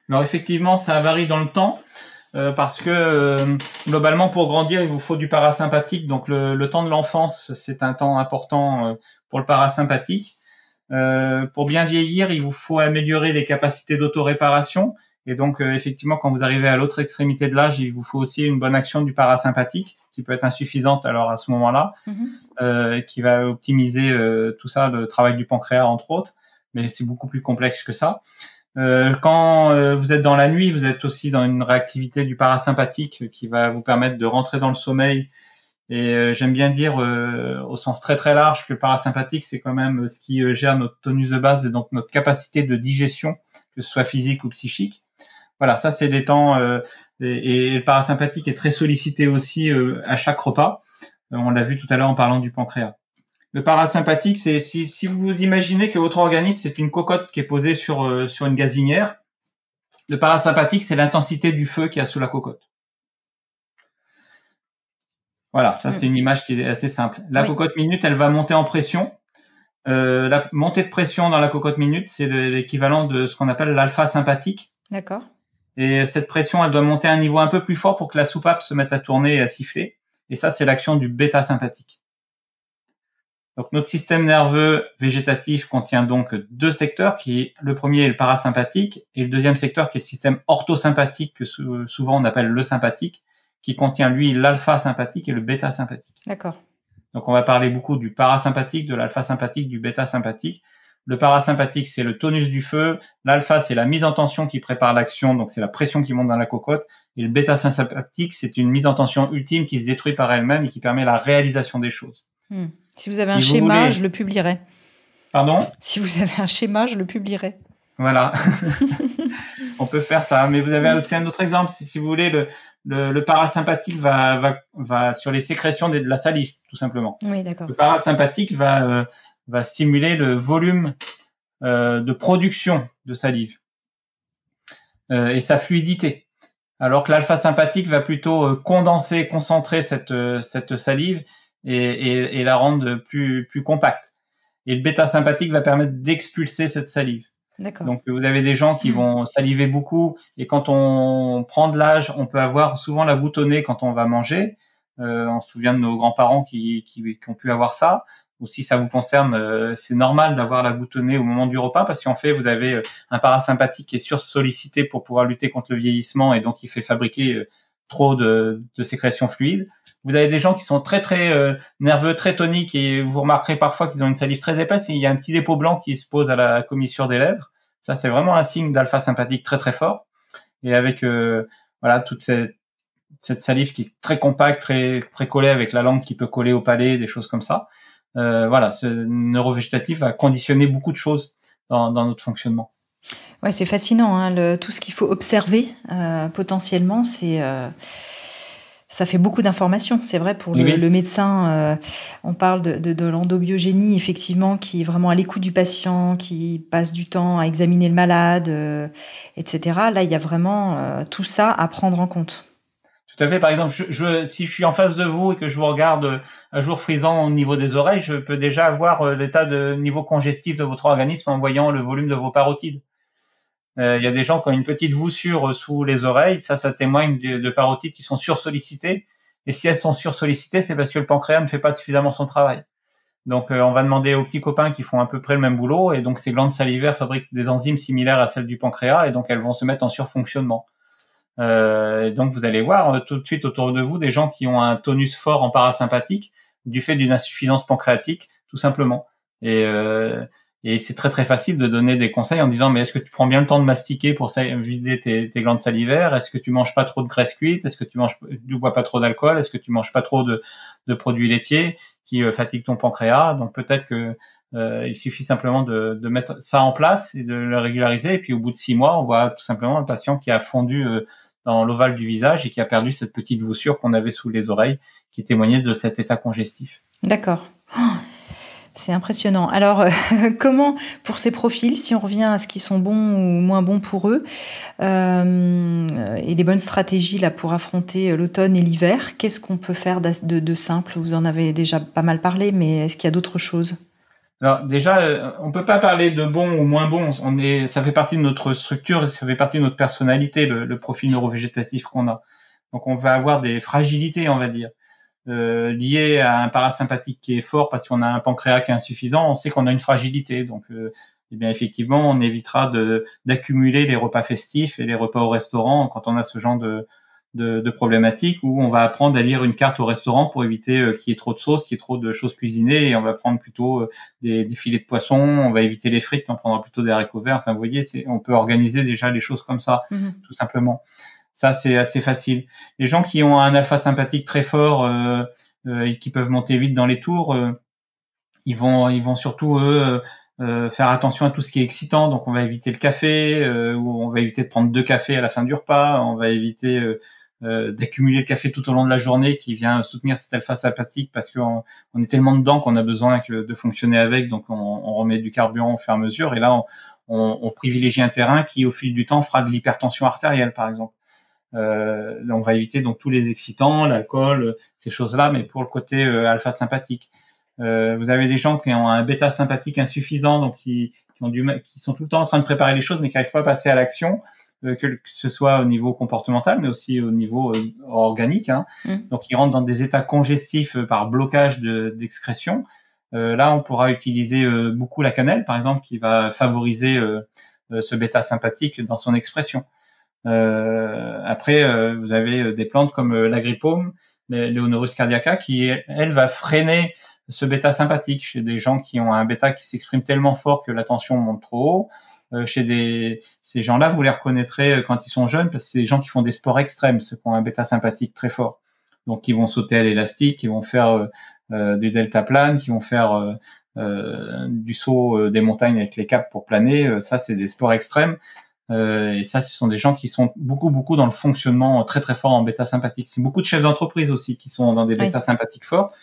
Alors, effectivement, ça varie dans le temps. Euh, parce que euh, globalement pour grandir il vous faut du parasympathique. Donc le, le temps de l'enfance c'est un temps important euh, pour le parasympathique. Pour bien vieillir il vous faut améliorer les capacités d'autoréparation. Et donc effectivement quand vous arrivez à l'autre extrémité de l'âge il vous faut aussi une bonne action du parasympathique qui peut être insuffisante alors à ce moment-là mm-hmm. qui va optimiser tout ça le travail du pancréas entre autres. Mais c'est beaucoup plus complexe que ça euh, quand euh, vous êtes dans la nuit, vous êtes aussi dans une réactivité du parasympathique qui va vous permettre de rentrer dans le sommeil. Et euh, j'aime bien dire au sens très très large que le parasympathique, c'est quand même ce qui gère notre tonus de base et donc notre capacité de digestion, que ce soit physique ou psychique. Voilà, ça c'est des temps et, et, le parasympathique est très sollicité aussi à chaque repas. on l'a vu tout à l'heure en parlant du pancréas. Le parasympathique, c'est si, si vous imaginez que votre organisme c'est une cocotte qui est posée sur euh, sur une gazinière, le parasympathique c'est l'intensité du feu qui y a sous la cocotte. Voilà, ça c'est une image qui est assez simple. La cocotte minute, elle va monter en pression. Euh, la montée de pression dans la cocotte minute, c'est l'équivalent de ce qu'on appelle l'alpha sympathique. D'accord. Et cette pression, elle doit monter à un niveau un peu plus fort pour que la soupape se mette à tourner et à siffler. Et ça, c'est l'action du bêta sympathique. Donc notre système nerveux végétatif contient donc deux secteurs, qui le premier est le parasympathique et le deuxième secteur qui est le système orthosympathique que souvent on appelle le sympathique, qui contient lui l'alpha sympathique et le bêta sympathique. D'accord. Donc on va parler beaucoup du parasympathique, de l'alpha sympathique, du bêta sympathique. Le parasympathique c'est le tonus du feu, l'alpha c'est la mise en tension qui prépare l'action, donc c'est la pression qui monte dans la cocotte, et le bêta sympathique c'est une mise en tension ultime qui se détruit par elle-même et qui permet la réalisation des choses. Hmm. Si vous avez un schéma, je le publierai. Pardon? Si vous avez un schéma, je le publierai. Voilà. On peut faire ça. Mais vous avez aussi un autre exemple. Si, si vous voulez, le, le, parasympathique va, va, va sur les sécrétions de, la salive, tout simplement. Oui, d'accord. Le parasympathique va, euh, va stimuler le volume euh, de production de salive euh, et sa fluidité. Alors que l'alpha sympathique va plutôt condenser, concentrer cette, cette salive et, et, la rendre plus, plus compacte. Et le bêta sympathique va permettre d'expulser cette salive. Donc vous avez des gens qui mmh. vont saliver beaucoup et quand on prend de l'âge, on peut avoir souvent la boutonnée quand on va manger. Euh, on se souvient de nos grands-parents qui, qui, qui, ont pu avoir ça. Ou si ça vous concerne, euh, c'est normal d'avoir la boutonnée au moment du repas parce qu'en fait vous avez euh, un parasympathique qui est sursollicité pour pouvoir lutter contre le vieillissement et donc il fait fabriquer trop de, de sécrétions fluides. Vous avez des gens qui sont très très euh, nerveux, très toniques et vous remarquerez parfois qu'ils ont une salive très épaisse et il y a un petit dépôt blanc qui se pose à la commissure des lèvres. Ça c'est vraiment un signe d'alpha sympathique très très fort. Et avec euh, voilà toute cette, cette salive qui est très compacte, très très collée avec la langue qui peut coller au palais, des choses comme ça. Euh, voilà, ce neurovégétatif va conditionner beaucoup de choses dans, dans notre fonctionnement. Ouais, c'est fascinant. Hein, le, tout ce qu'il faut observer euh, potentiellement, c'est euh, ça fait beaucoup d'informations. C'est vrai pour le, médecin, euh, on parle de, de, l'endobiogénie, effectivement, qui est vraiment à l'écoute du patient, qui passe du temps à examiner le malade, etc. Là, il y a vraiment tout ça à prendre en compte. Tout à fait. Par exemple, je, si je suis en face de vous et que je vous regarde un jour frisant au niveau des oreilles, je peux déjà avoir l'état de niveau congestif de votre organisme en voyant le volume de vos parotides. Il y a des gens qui ont une petite voussure sous les oreilles. Ça, ça témoigne de, de qui sont sursollicités. Et si elles sont sursollicitées, c'est parce que le pancréas ne fait pas suffisamment son travail. Donc, on va demander aux petits copains qui font à peu près le même boulot. Et donc, ces glandes salivaires fabriquent des enzymes similaires à celles du pancréas. Et donc, elles vont se mettre en surfonctionnement. Euh, donc vous allez voir euh, tout de suite autour de vous des gens qui ont un tonus fort en parasympathique du fait d'une insuffisance pancréatique, tout simplement. Et, euh, et c'est très très facile de donner des conseils en disant mais est-ce que tu prends bien le temps de mastiquer pour vider tes, glandes salivaires? Est-ce que tu manges pas trop de graisse cuite Est-ce que tu manges tu bois pas trop d'alcool? Est-ce que tu manges pas trop de, produits laitiers qui euh, fatiguent ton pancréas? Donc peut-être que euh, il suffit simplement de, mettre ça en place et de le régulariser. Et puis au bout de six mois, on voit tout simplement un patient qui a fondu dans l'ovale du visage et qui a perdu cette petite voussure qu'on avait sous les oreilles qui témoignait de cet état congestif. D'accord. C'est impressionnant. Alors, comment, pour ces profils, si on revient à ce qui sont bons ou moins bons pour eux, euh, et les bonnes stratégies là pour affronter l'automne et l'hiver, qu'est-ce qu'on peut faire de, de simple? Vous en avez déjà pas mal parlé, mais est-ce qu'il y a d'autres choses? Alors déjà, euh, on peut pas parler de bon ou moins bon. On est, ça fait partie de notre structure, ça fait partie de notre personnalité, le, le profil neurovégétatif qu'on a. Donc on va avoir des fragilités, on va dire, euh, liées à un parasympathique qui est fort parce qu'on a un pancréas qui est insuffisant. On sait qu'on a une fragilité, donc euh, eh bien effectivement, on évitera de d'accumuler les repas festifs et les repas au restaurant quand on a ce genre de de, de, problématiques où on va apprendre à lire une carte au restaurant pour éviter euh, qu'il y ait trop de sauce, qu'il y ait trop de choses cuisinées et on va prendre plutôt euh, des, des, filets de poisson, on va éviter les frites, on prendra plutôt des haricots verts. Enfin, vous voyez, on peut organiser déjà les choses comme ça, mhm. tout simplement. Ça, c'est assez facile. Les gens qui ont un alpha sympathique très fort euh, euh et qui peuvent monter vite dans les tours, ils vont, ils vont surtout eux, faire attention à tout ce qui est excitant. Donc, on va éviter le café, ou on va éviter de prendre deux cafés à la fin du repas. On va éviter euh, d'accumuler le café tout au long de la journée qui vient soutenir cet alpha sympathique parce qu'on on est tellement dedans qu'on a besoin de fonctionner avec, donc on, remet du carburant au fur et à mesure. Et là, on, on, privilégie un terrain qui, au fil du temps, fera de l'hypertension artérielle, par exemple. Euh, on va éviter donc tous les excitants, l'alcool, ces choses-là, mais pour le côté euh, alpha sympathique. Euh, vous avez des gens qui ont un bêta sympathique insuffisant, donc qui, qui ont du, qui sont tout le temps en train de préparer les choses, mais qui n'arrivent pas à passer à l'action. Euh, que, ce soit au niveau comportemental, mais aussi au niveau euh, organique. Hein. Mm. Donc, ils rentrent dans des états congestifs euh, par blocage d'excrétion. là, on pourra utiliser beaucoup la cannelle, par exemple, qui va favoriser ce bêta sympathique dans son expression. Après, vous avez des plantes comme l'agripaume, l'Eonorus cardiaca, qui elle va freiner ce bêta sympathique chez des gens qui ont un bêta qui s'exprime tellement fort que la tension monte trop haut, euh, chez des ces gens-là, vous les reconnaîtrez euh, quand ils sont jeunes parce que c'est des gens qui font des sports extrêmes, ceux qui ont un bêta sympathique très fort. Donc, ils vont sauter à l'élastique, ils vont faire euh, euh du delta plane, qui vont faire du saut des montagnes avec les caps pour planer. ça, c'est des sports extrêmes. Et ça, ce sont des gens qui sont beaucoup, beaucoup dans le fonctionnement très, très fort en bêta sympathique. C'est beaucoup de chefs d'entreprise aussi qui sont dans des bêta sympathiques forts.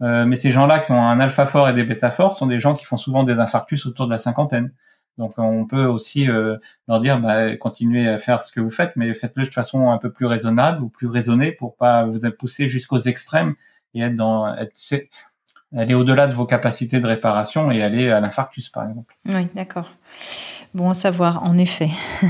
mais ces gens-là qui ont un alpha fort et des bêta forts sont des gens qui font souvent des infarctus autour de la cinquantaine. Donc on peut aussi euh, leur dire bah, continuez à faire ce que vous faites, mais faites-le de façon un peu plus raisonnable ou plus raisonnée pour pas vous pousser jusqu'aux extrêmes et être dans être, aller au-delà de vos capacités de réparation et aller à l'infarctus par exemple. Oui, d'accord. Bon à savoir, en effet.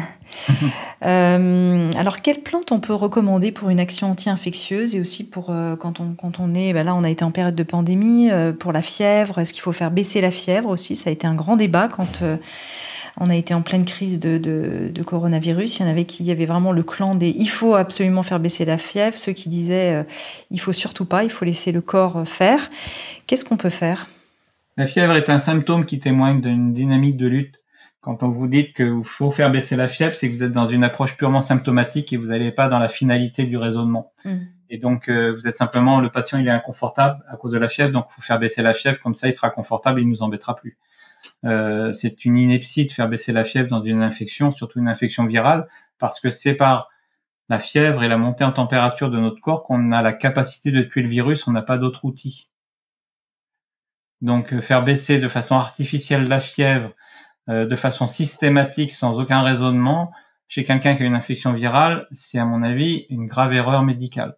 Euh, alors, quelle plante on peut recommander pour une action anti-infectieuse et aussi pour euh, quand, on, est, ben là on a été en période de pandémie, euh, pour la fièvre, est-ce qu'il faut faire baisser la fièvre aussi? Ça a été un grand débat quand on a été en pleine crise de, de, de, coronavirus. Il y en avait qui y avait vraiment le clan des il faut absolument faire baisser la fièvre, ceux qui disaient il faut surtout pas, il faut laisser le corps faire. Qu'est-ce qu'on peut faire? La fièvre est un symptôme qui témoigne d'une dynamique de lutte quand on vous dit qu'il faut faire baisser la fièvre, c'est que vous êtes dans une approche purement symptomatique et vous n'allez pas dans la finalité du raisonnement. Mm. Et donc, euh, vous êtes simplement, le patient, il est inconfortable à cause de la fièvre, donc il faut faire baisser la fièvre, comme ça, il sera confortable et il nous embêtera plus. Euh, c'est une ineptie de faire baisser la fièvre dans une infection, surtout une infection virale, parce que c'est par la fièvre et la montée en température de notre corps qu'on a la capacité de tuer le virus, on n'a pas d'autre outil. Donc, euh, faire baisser de façon artificielle la fièvre, euh, de façon systématique, sans aucun raisonnement, chez quelqu'un qui a une infection virale, c'est à mon avis une grave erreur médicale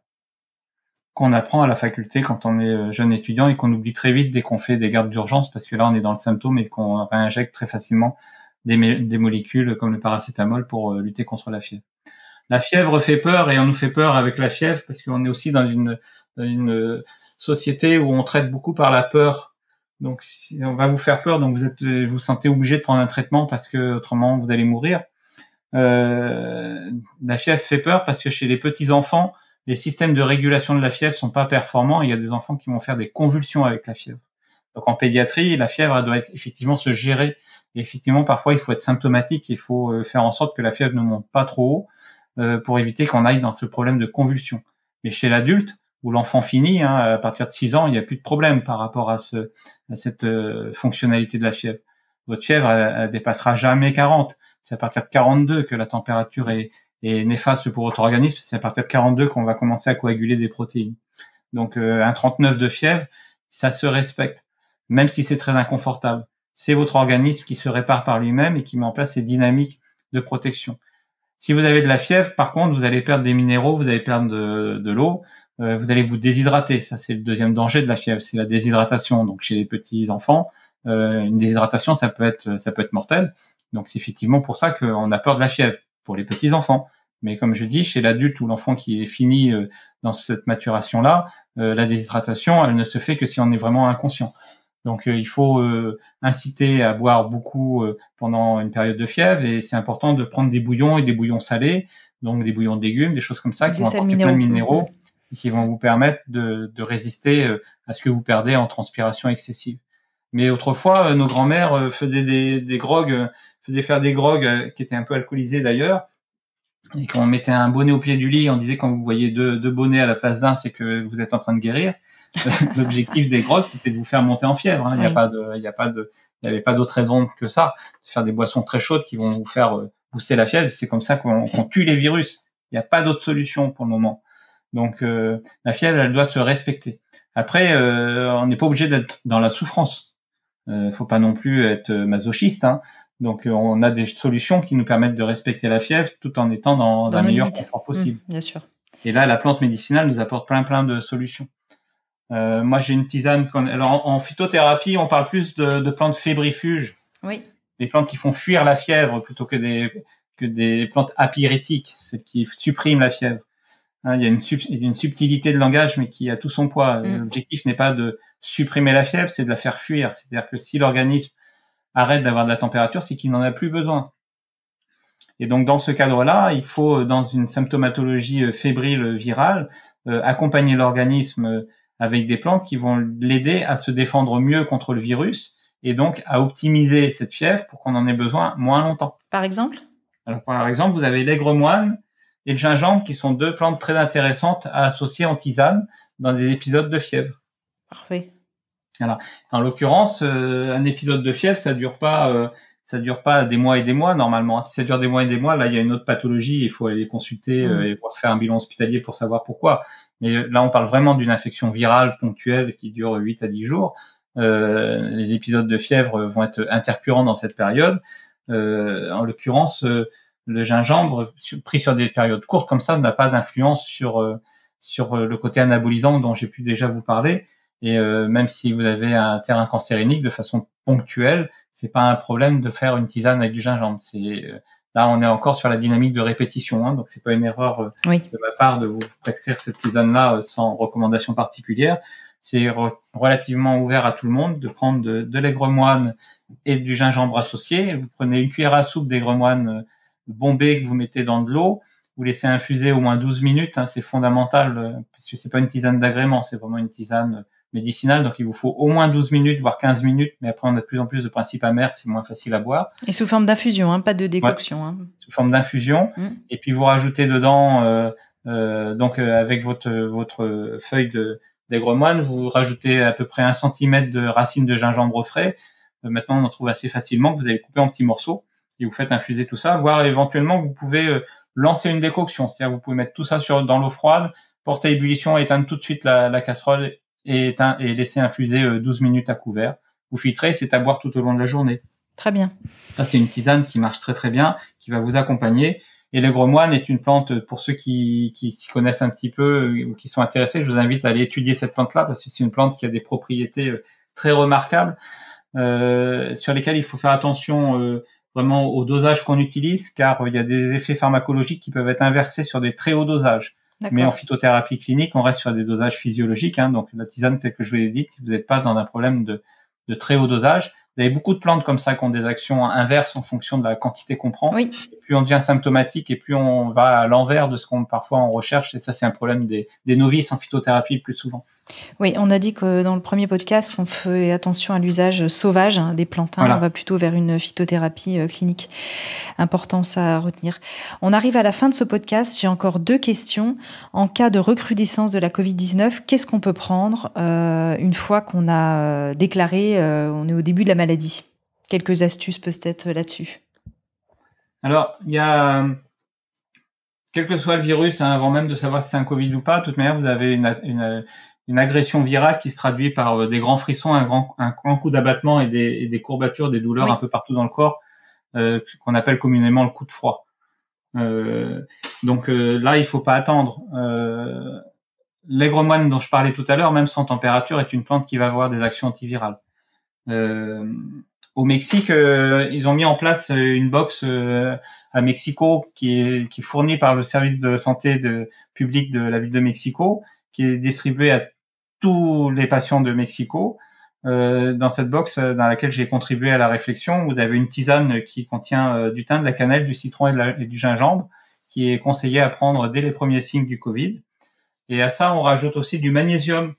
qu'on apprend à la faculté quand on est euh, jeune étudiant et qu'on oublie très vite dès qu'on fait des gardes d'urgence parce que là on est dans le symptôme et qu'on réinjecte très facilement des, molécules comme le paracétamol pour lutter contre la fièvre. La fièvre fait peur et on nous fait peur avec la fièvre parce qu'on est aussi dans une, une société où on traite beaucoup par la peur. Donc, si on va vous faire peur, donc vous êtes, vous, sentez obligé de prendre un traitement parce que autrement vous allez mourir. Euh, la fièvre fait peur parce que chez les petits enfants, les systèmes de régulation de la fièvre sont pas performants. Il y a des enfants qui vont faire des convulsions avec la fièvre. Donc en pédiatrie, la fièvre elle doit effectivement se gérer. Et effectivement, parfois il faut être symptomatique. Il faut euh, faire en sorte que la fièvre ne monte pas trop haut euh, pour éviter qu'on aille dans ce problème de convulsion. Mais chez l'adulte, où l'enfant finit, hein, à partir de 6 ans, il n'y a plus de problème par rapport à, ce, à cette euh, fonctionnalité de la fièvre. Votre fièvre, elle, dépassera jamais 40. C'est à partir de 42 que la température est, est néfaste pour votre organisme. C'est à partir de 42 qu'on va commencer à coaguler des protéines. Donc euh, un 39 de fièvre, ça se respecte, même si c'est très inconfortable. C'est votre organisme qui se répare par lui-même et qui met en place ces dynamiques de protection. Si vous avez de la fièvre, par contre, vous allez perdre des minéraux, vous allez perdre de, de l'eau, euh, vous allez vous déshydrater. Ça, c'est le deuxième danger de la fièvre, c'est la déshydratation. Donc, chez les petits enfants, euh, une déshydratation, ça peut être, ça peut être mortel. Donc, c'est effectivement pour ça qu'on a peur de la fièvre pour les petits enfants. Mais comme je dis, chez l'adulte ou l'enfant qui est fini euh, dans cette maturation-là, la déshydratation, elle ne se fait que si on est vraiment inconscient. Donc il faut inciter à boire beaucoup pendant une période de fièvre et c'est important de prendre des bouillons et des bouillons salés, donc des bouillons de légumes, des choses comme ça qui vont apporter plein de minéraux qui vont vous permettre de, de, résister euh, à ce que vous perdez en transpiration excessive. Mais autrefois, euh, nos grands-mères euh, faisaient des, des grogues, faisaient faire des grogues qui étaient un peu alcoolisés d'ailleurs. Et quand on mettait un bonnet au pied du lit, on disait quand vous voyez deux, deux bonnets à la place d'un, c'est que vous êtes en train de guérir. L'objectif des grogues, c'était de vous faire monter en fièvre. Hein. Il n'y a pas de, il y a pas de, il n'y avait pas d'autre raison que ça. De faire des boissons très chaudes qui vont vous faire booster la fièvre. C'est comme ça qu'on tue les virus. Il n'y a pas d'autre solution pour le moment. Donc euh, la fièvre, elle doit se respecter. Après, euh, on n'est pas obligé d'être dans la souffrance. Euh, faut pas non plus être masochiste. Hein. Donc euh, on a des solutions qui nous permettent de respecter la fièvre tout en étant dans, dans un meilleur confort possible. Mmh, bien sûr. Et là, la plante médicinale nous apporte plein plein de solutions. Euh, moi, j'ai une tisane. Alors, en, phytothérapie, on parle plus de, de, plantes fébrifuges. Oui. Des plantes qui font fuir la fièvre plutôt que des que des plantes apyrétiques, celles qui suppriment la fièvre. Hein, il y a une, une, subtilité de langage, mais qui a tout son poids. Mm. L'objectif n'est pas de supprimer la fièvre, c'est de la faire fuir. C'est-à-dire que si l'organisme arrête d'avoir de la température, c'est qu'il n'en a plus besoin. Et donc dans ce cadre-là, il faut, dans une symptomatologie euh, fébrile euh, virale, euh, accompagner l'organisme avec des plantes qui vont l'aider à se défendre mieux contre le virus et donc à optimiser cette fièvre pour qu'on en ait besoin moins longtemps. Par exemple? Alors par exemple, vous avez l'aigre moine et le gingembre, qui sont deux plantes très intéressantes à associer en tisane dans des épisodes de fièvre. Parfait. Voilà. En l'occurrence, euh, un épisode de fièvre, ça dure pas, euh, ça dure pas des mois et des mois normalement. Si ça dure des mois et des mois, là, il y a une autre pathologie. Il faut aller consulter euh, mm. et voir faire un bilan hospitalier pour savoir pourquoi. Mais là, on parle vraiment d'une infection virale ponctuelle qui dure 8 à 10 jours. les épisodes de fièvre vont être intercurrents dans cette période. en l'occurrence, le gingembre pris sur des périodes courtes comme ça n'a pas d'influence sur euh, sur euh, le côté anabolisant dont j'ai pu déjà vous parler. Et euh, même si vous avez un terrain cancérinique de façon ponctuelle, c'est pas un problème de faire une tisane avec du gingembre. C'est là on est encore sur la dynamique de répétition, hein, donc c'est pas une erreur de ma part de vous prescrire cette tisane là sans recommandation particulière. C'est relativement ouvert à tout le monde de prendre de, de l'aigre moine et du gingembre associé. Vous prenez une cuillère à soupe d'aigre moine bombé que vous mettez dans de l'eau, vous laissez infuser au moins 12 minutes, hein, c'est fondamental euh, parce que c'est pas une tisane d'agrément, c'est vraiment une tisane médicinale, donc il vous faut au moins 12 minutes, voire 15 minutes, mais après on a de plus en plus de principes amers, c'est moins facile à boire. Et sous forme d'infusion, hein, pas de décoction. Hein. Sous forme d'infusion, mm. et puis vous rajoutez dedans, euh, euh, donc euh, avec votre votre feuille de d'aigre-moine, vous rajoutez à peu près un centimètre de racines de gingembre frais. maintenant on en trouve assez facilement, que vous allez couper en petits morceaux et vous faites infuser tout ça, voire éventuellement vous pouvez euh, lancer une décoction, c'est-à-dire vous pouvez mettre tout ça sur dans l'eau froide, porter à ébullition, éteindre tout de suite la, la casserole et, et laisser infuser 12 euh, minutes à couvert. Vous filtrez, c'est à boire tout au long de la journée. Très bien. Ça c'est une tisane qui marche très très bien, qui va vous accompagner. Et le moine est une plante, pour ceux qui, qui s'y connaissent un petit peu euh, ou qui sont intéressés, je vous invite à aller étudier cette plante-là parce que c'est une plante qui a des propriétés très remarquables euh, sur lesquelles il faut faire attention vraiment au dosage qu'on utilise, car il y a des effets pharmacologiques qui peuvent être inversés sur des très hauts dosages. Mais en phytothérapie clinique, on reste sur des dosages physiologiques. Hein, donc la tisane, telle que je vous l'ai dit, vous n'êtes pas dans un problème de, de très haut dosage. Vous avez beaucoup de plantes comme ça qui ont des actions inverses en fonction de la quantité qu'on prend. Oui. plus on devient symptomatique et plus on va à l'envers de ce qu'on parfois on recherche. Et ça, c'est un problème des, des novices en phytothérapie plus souvent. Oui, on a dit que dans le premier podcast, on fait attention à l'usage sauvage hein, des plantes. On va plutôt vers une phytothérapie euh, clinique. Important ça à retenir. On arrive à la fin de ce podcast. J'ai encore deux questions. En cas de recrudescence de la Covid-19, qu'est-ce qu'on peut prendre euh, une fois qu'on a euh, déclaré, on est au début de la maladie? Quelques astuces peut-être là-dessus. Alors, il y a quel que soit le virus, hein, avant même de savoir si c'est un Covid ou pas, de toute manière, vous avez une, une, une agression virale qui se traduit par euh, des grands frissons, un grand, un grand coup d'abattement et des, des, courbatures, des douleurs un peu partout dans le corps, euh, qu'on appelle communément le coup de froid. Euh, donc euh, là, il faut pas attendre. Euh, L'aigre moine dont je parlais tout à l'heure, même sans température, est une plante qui va avoir des actions antivirales. Euh, au Mexique, ils ont mis en place une box à Mexico qui est, qui est fournie par le service de santé de, public de la ville de Mexico, qui est distribuée à tous les patients de Mexico. Euh, dans cette box euh, dans laquelle j'ai contribué à la réflexion, vous avez une tisane qui contient euh, du thym, de la cannelle, du citron et, du gingembre, qui est conseillé à prendre dès les premiers signes du Covid. Et à ça, on rajoute aussi du magnésium.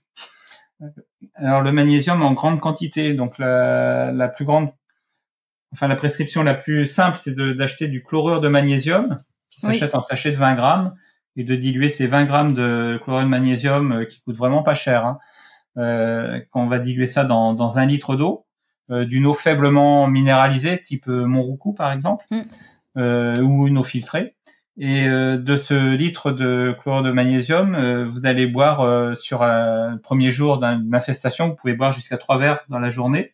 Alors le magnésium en grande quantité, donc la, la plus grande, enfin la prescription la plus simple, c'est d'acheter du chlorure de magnésium qui s'achète en sachet de 20 grammes et de diluer ces 20 grammes de chlorure de magnésium euh, qui coûte vraiment pas cher. Hein. Euh, quand on va diluer ça dans, dans un litre d'eau, euh, d'une eau faiblement minéralisée, type euh, Monroucou par exemple, mm. euh, ou une eau filtrée. Et de ce litre de chlorure de magnésium, vous allez boire sur un premier jour d'une infestation, vous pouvez boire jusqu'à trois verres dans la journée.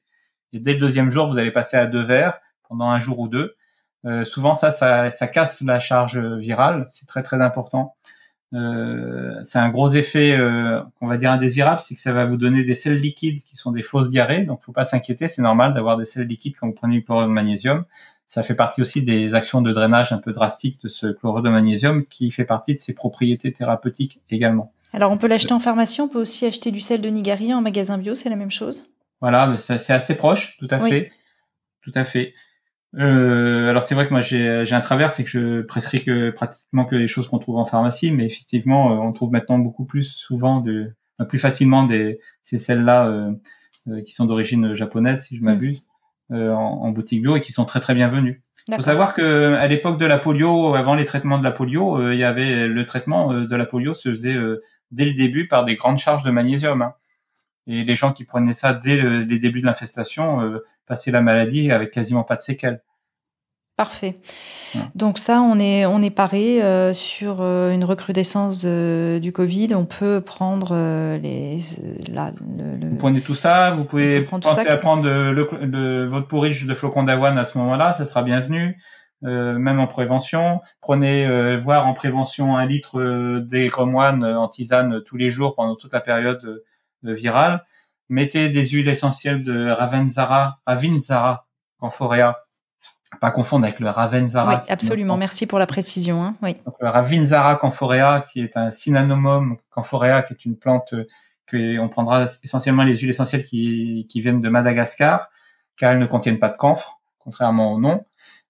Et dès le deuxième jour, vous allez passer à deux verres pendant un jour ou deux. Euh, souvent, ça, ça, ça, casse la charge virale. C'est très très important. Euh, c'est un gros effet, euh, on va dire indésirable, c'est que ça va vous donner des sels liquides qui sont des fausses diarrhées. Donc, faut pas s'inquiéter, c'est normal d'avoir des sels liquides quand vous prenez du chlorure de magnésium. Ça fait partie aussi des actions de drainage un peu drastiques de ce chlorure de magnésium, qui fait partie de ses propriétés thérapeutiques également. Alors, on peut l'acheter en pharmacie, on peut aussi acheter du sel de Nigaria en magasin bio, c'est la même chose? Voilà, c'est assez proche, tout à fait, tout à fait. Euh, alors c'est vrai que moi j'ai un travers, c'est que je prescris que pratiquement que les choses qu'on trouve en pharmacie, mais effectivement euh, on trouve maintenant beaucoup plus souvent de plus facilement des ces celles-là euh, euh, qui sont d'origine japonaise si je mm. m'abuse en, en, boutique bio et qui sont très très bienvenues. Il faut savoir que à l'époque de la polio, avant les traitements de la polio, il y avait le traitement de la polio se faisait dès le début par des grandes charges de magnésium. Hein. Et les gens qui prenaient ça dès le, les débuts de l'infestation euh, passaient la maladie avec quasiment pas de séquelles. Parfait. Donc ça, on est on est paré euh, sur euh, une recrudescence de, du Covid. On peut prendre euh, les. La, le, Vous prenez tout ça. Vous pouvez penser à prendre le, votre porridge de flocons d'avoine à ce moment-là. Ça sera bienvenu. même en prévention, prenez voire en prévention un litre des moine en tisane tous les jours pendant toute la période virale. Mettez des huiles essentielles de Ravenzara, Ravinzara, Camphorea. Pas confondre avec le Ravenzara. Oui, absolument. Merci pour la précision. Hein. Oui. Donc, le Ravinzara Camphorea, qui est un Cinanomum Camphorea, qui est une plante que on prendra essentiellement les huiles essentielles qui, qui viennent de Madagascar, car elles ne contiennent pas de camphre, contrairement au nom.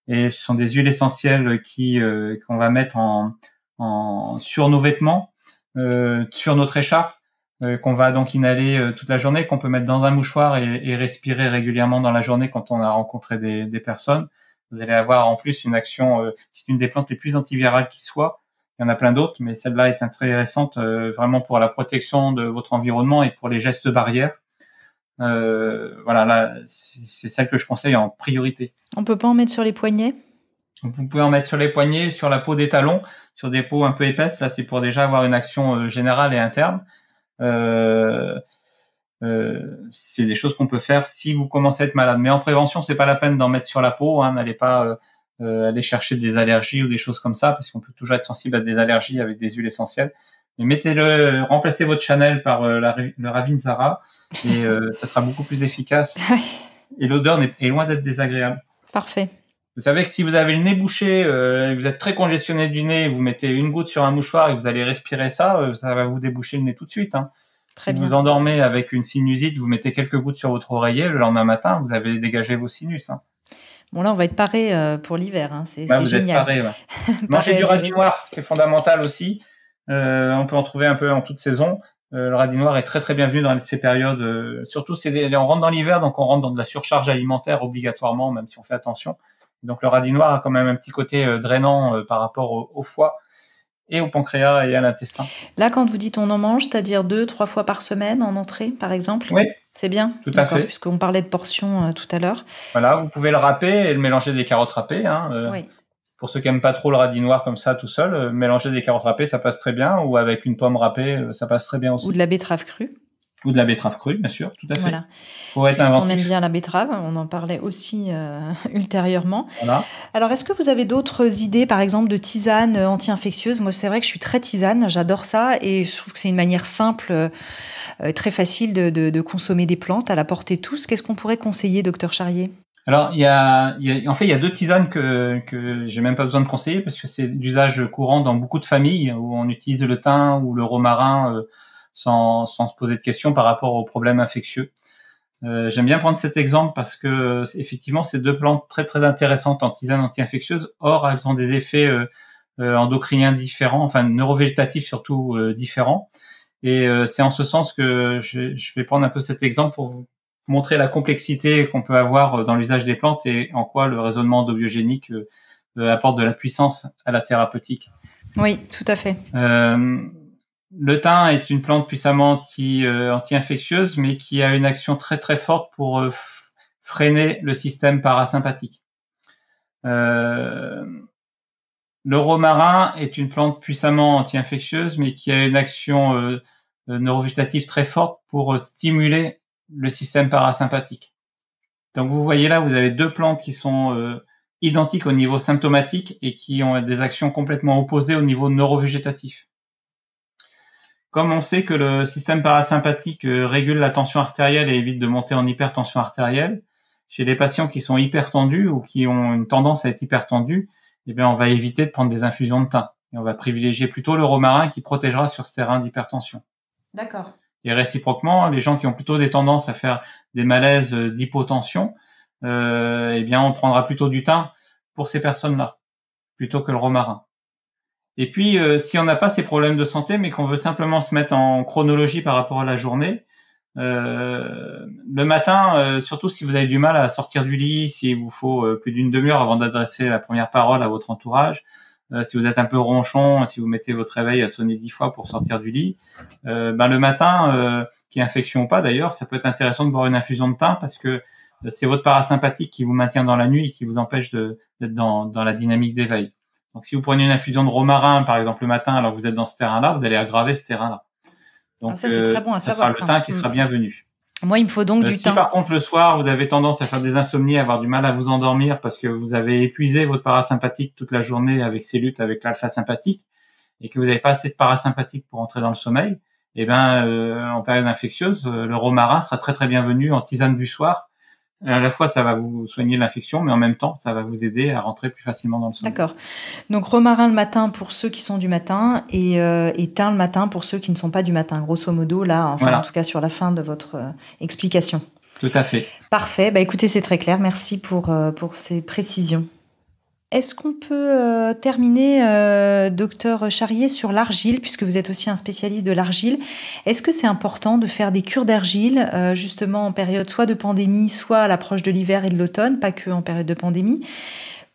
Et ce sont des huiles essentielles qui euh, qu'on va mettre en, en sur nos vêtements, euh, sur notre écharpe, euh, qu'on va donc inhaler euh, toute la journée, qu'on peut mettre dans un mouchoir et, respirer régulièrement dans la journée quand on a rencontré des, personnes. Vous allez avoir en plus une action, euh, c'est une des plantes les plus antivirales qui soit. Il y en a plein d'autres, mais celle-là est intéressante vraiment pour la protection de votre environnement et pour les gestes barrières. voilà, là, c'est celle que je conseille en priorité. On peut pas en mettre sur les poignets? Vous pouvez en mettre sur les poignets, sur la peau des talons, sur des peaux un peu épaisses. Là, c'est pour déjà avoir une action générale et interne. Euh, euh, c'est des choses qu'on peut faire si vous commencez à être malade. Mais en prévention, c'est pas la peine d'en mettre sur la peau. Hein, N'allez pas euh, aller chercher des allergies ou des choses comme ça, parce qu'on peut toujours être sensible à des allergies avec des huiles essentielles. Mais mettez-le, remplacez votre Chanel par la, le Ravin Zara et ça sera beaucoup plus efficace. et l'odeur est loin d'être désagréable. Parfait. Vous savez que si vous avez le nez bouché, euh, vous êtes très congestionné du nez, vous mettez une goutte sur un mouchoir et vous allez respirer ça, euh, ça va vous déboucher le nez tout de suite. Hein. Très si bien. vous endormez avec une sinusite, vous mettez quelques gouttes sur votre oreiller, le lendemain matin, vous avez dégagé vos sinus. Hein. Bon, là, on va être paré euh, pour l'hiver. Hein. C'est Bah, génial. êtes paré. Manger du radis noir, c'est fondamental aussi. Euh, on peut en trouver un peu en toute saison. Euh, le radis noir est très très bienvenu dans ces périodes. euh, surtout, c'est des- on rentre dans l'hiver, donc on rentre dans de la surcharge alimentaire obligatoirement, même si on fait attention. Donc le radis noir a quand même un petit côté euh, drainant euh, par rapport au, au foie et au pancréas et à l'intestin. Là, quand vous dites on en mange, c'est-à-dire deux, trois fois par semaine en entrée, par exemple Oui. C'est bien Tout à fait. Puisqu'on parlait de portions euh, tout à l'heure. Voilà, vous pouvez le râper et le mélanger des carottes râpées. Hein, euh, Oui. Pour ceux qui aiment pas trop le radis noir comme ça tout seul, euh, mélanger des carottes râpées, ça passe très bien. Ou avec une pomme râpée, ça passe très bien aussi. Ou de la betterave crue. Ou de la betterave crue, bien sûr, tout à fait. Voilà. Faut être Puisqu'on aime bien la betterave, on en parlait aussi euh, ultérieurement. Voilà. Alors, est-ce que vous avez d'autres idées, par exemple, de tisane euh, anti-infectieuse? Moi, c'est vrai que je suis très tisane, j'adore ça, et je trouve que c'est une manière simple, euh, euh, très facile de, de- de consommer des plantes à la portée de tous. Qu'est-ce qu'on pourrait conseiller, docteur Charrier? Alors, il y a, il y a- en fait, il y a deux tisanes que, que j'ai même pas besoin de conseiller parce que c'est d'usage courant dans beaucoup de familles où on utilise le thym ou le romarin euh, sans, sans se poser de questions par rapport aux problèmes infectieux. Euh, J'aime bien prendre cet exemple parce que effectivement, c'est deux plantes très très intéressantes en tisane anti-infectieuse. Or, elles ont des effets euh, euh, endocriniens différents, enfin neurovégétatifs surtout euh, différents. Et euh, c'est en ce sens que je, je vais prendre un peu cet exemple pour vous montrer la complexité qu'on peut avoir dans l'usage des plantes et en quoi le raisonnement endobiogénique apporte de la puissance à la thérapeutique. Oui, tout à fait. Euh, le thym est une plante puissamment anti, euh, anti-infectieuse, mais qui a une action très très forte pour euh, freiner le système parasympathique. Euh, le romarin est une plante puissamment anti-infectieuse, mais qui a une action euh, euh, neurovégétative très forte pour stimuler le système parasympathique. Donc vous voyez là, vous avez deux plantes qui sont identiques au niveau symptomatique et qui ont des actions complètement opposées au niveau neurovégétatif. Comme on sait que le système parasympathique euh, régule la tension artérielle et évite de monter en hypertension artérielle, chez les patients qui sont hypertendus ou qui ont une tendance à être hypertendus, eh bien, on va éviter de prendre des infusions de thym. Et on va privilégier plutôt le romarin qui protégera sur ce terrain d'hypertension. D'accord. Et réciproquement, les gens qui ont plutôt des tendances à faire des malaises euh, d'hypotension, euh, eh bien, on prendra plutôt du thym pour ces personnes-là, plutôt que le romarin. Et puis, euh, si on n'a pas ces problèmes de santé, mais qu'on veut simplement se mettre en chronologie par rapport à la journée, euh, le matin, euh, surtout si vous avez du mal à sortir du lit, s'il vous faut euh, plus d'une demi-heure avant d'adresser la première parole à votre entourage, euh, si vous êtes un peu ronchon, si vous mettez votre réveil à sonner dix fois pour sortir du lit, euh, ben le matin, qui est infection ou pas d'ailleurs, ça peut être intéressant de boire une infusion de thym parce que c'est votre parasympathique qui vous maintient dans la nuit et qui vous empêche d'être dans, dans la dynamique d'éveil. Donc si vous prenez une infusion de romarin, par exemple, le matin, alors que vous êtes dans ce terrain-là, vous allez aggraver ce terrain-là. Donc Ah, ça, c'est très bon à ça savoir, sera ça. le thym qui Mm. sera bienvenu. Moi, il me faut donc Euh, du si thym. par contre le soir vous avez tendance à faire des insomnies, à avoir du mal à vous endormir parce que vous avez épuisé votre parasympathique toute la journée avec ces luttes avec l'alpha sympathique et que vous n'avez pas assez de parasympathique pour entrer dans le sommeil, eh ben euh, en période infectieuse, euh, le romarin sera très très bienvenu en tisane du soir. À la fois ça va vous soigner l'infection, mais en même temps ça va vous aider à rentrer plus facilement dans le sommeil. D'accord. Donc romarin le matin pour ceux qui sont du matin et, euh, et thym le matin pour ceux qui ne sont pas du matin. Grosso modo, là, enfin Voilà. en tout cas sur la fin de votre euh, explication. Tout à fait. Parfait. Bah écoutez, c'est très clair. Merci pour, euh, pour ces précisions. Est-ce qu'on peut euh, terminer, euh, docteur Charrier, sur l'argile, puisque vous êtes aussi un spécialiste de l'argile? Est-ce que c'est important de faire des cures d'argile, euh, justement en période soit de pandémie, soit à l'approche de l'hiver et de l'automne, pas que en période de pandémie?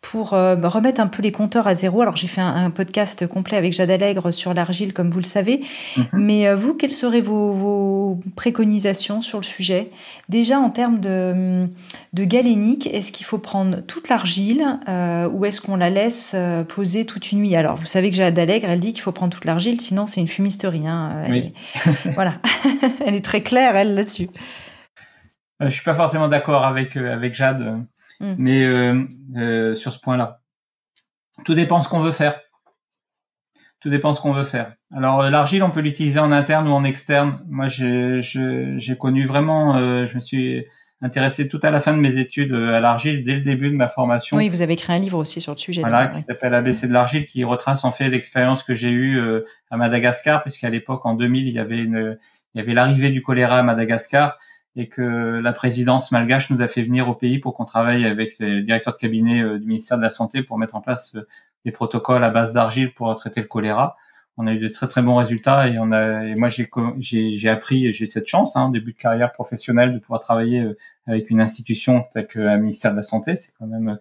Pour euh, bah, remettre un peu les compteurs à zéro. Alors j'ai fait un, un podcast complet avec Jade Allègre sur l'argile, comme vous le savez. Mhm. Mais euh, vous, quelles seraient vos, vos préconisations sur le sujet? Déjà en termes de, de galénique, est-ce qu'il faut prendre toute l'argile euh, ou est-ce qu'on la laisse poser toute une nuit Alors vous savez que Jade Allègre, elle dit qu'il faut prendre toute l'argile, sinon c'est une fumisterie. Hein. Elle Oui. est- voilà, elle est très claire elle là-dessus. Je suis pas forcément d'accord avec avec Jade, euh, Mm. mais euh, euh, sur ce point-là, tout dépend ce qu'on veut faire. Tout dépend ce qu'on veut faire. Alors euh, l'argile, on peut l'utiliser en interne ou en externe. Moi, j'ai connu vraiment, euh, je me suis intéressé tout à la fin de mes études à l'argile, dès le début de ma formation. Oui, vous avez écrit un livre aussi sur le sujet. Voilà, qui s'appelle ABC de l'argile, qui retrace en fait l'expérience que j'ai eue à Madagascar, puisqu'à l'époque, en 2000, il y avait une, il y avait l'arrivée du choléra à Madagascar et que la présidence malgache nous a fait venir au pays pour qu'on travaille avec les directeurs de cabinet du ministère de la Santé pour mettre en place des protocoles à base d'argile pour traiter le choléra. On a eu de très très bons résultats et on a et moi j'ai j'ai appris j'ai eu cette chance hein, début de carrière professionnelle de pouvoir travailler euh, avec une institution telle que le ministère de la santé. C'est quand même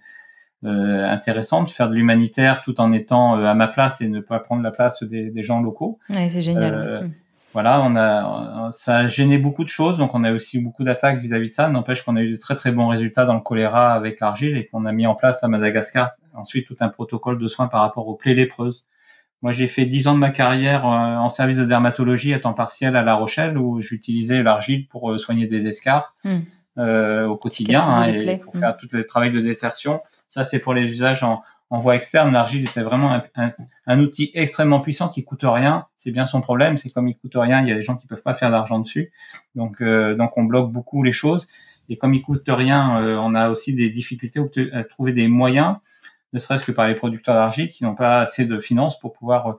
euh, intéressant de faire de l'humanitaire tout en étant euh, à ma place et ne pas prendre la place des, des gens locaux. Ouais, c'est génial. Euh, mm. Voilà on a ça a gêné beaucoup de choses donc on a aussi beaucoup d'attaques vis-à-vis de ça n'empêche qu'on a eu de très très bons résultats dans le choléra avec l'argile et qu'on a mis en place à Madagascar ensuite tout un protocole de soins par rapport aux plaies lépreuses moi, j'ai fait dix ans de ma carrière euh, en service de dermatologie à temps partiel à La Rochelle, où j'utilisais l'argile pour euh, soigner des escarres hmm. euh, au quotidien hein, et pour faire hmm. tout le travail de détertion. Ça, c'est pour les usages en, en voie externe. L'argile était vraiment un, outil extrêmement puissant qui coûte rien. C'est bien son problème, c'est comme il coûte rien, il y a des gens qui peuvent pas faire d'argent dessus. Donc, donc on bloque beaucoup les choses. Et comme il coûte rien, on a aussi des difficultés à trouver des moyens ne serait-ce que par les producteurs d'argile qui n'ont pas assez de finances pour pouvoir euh,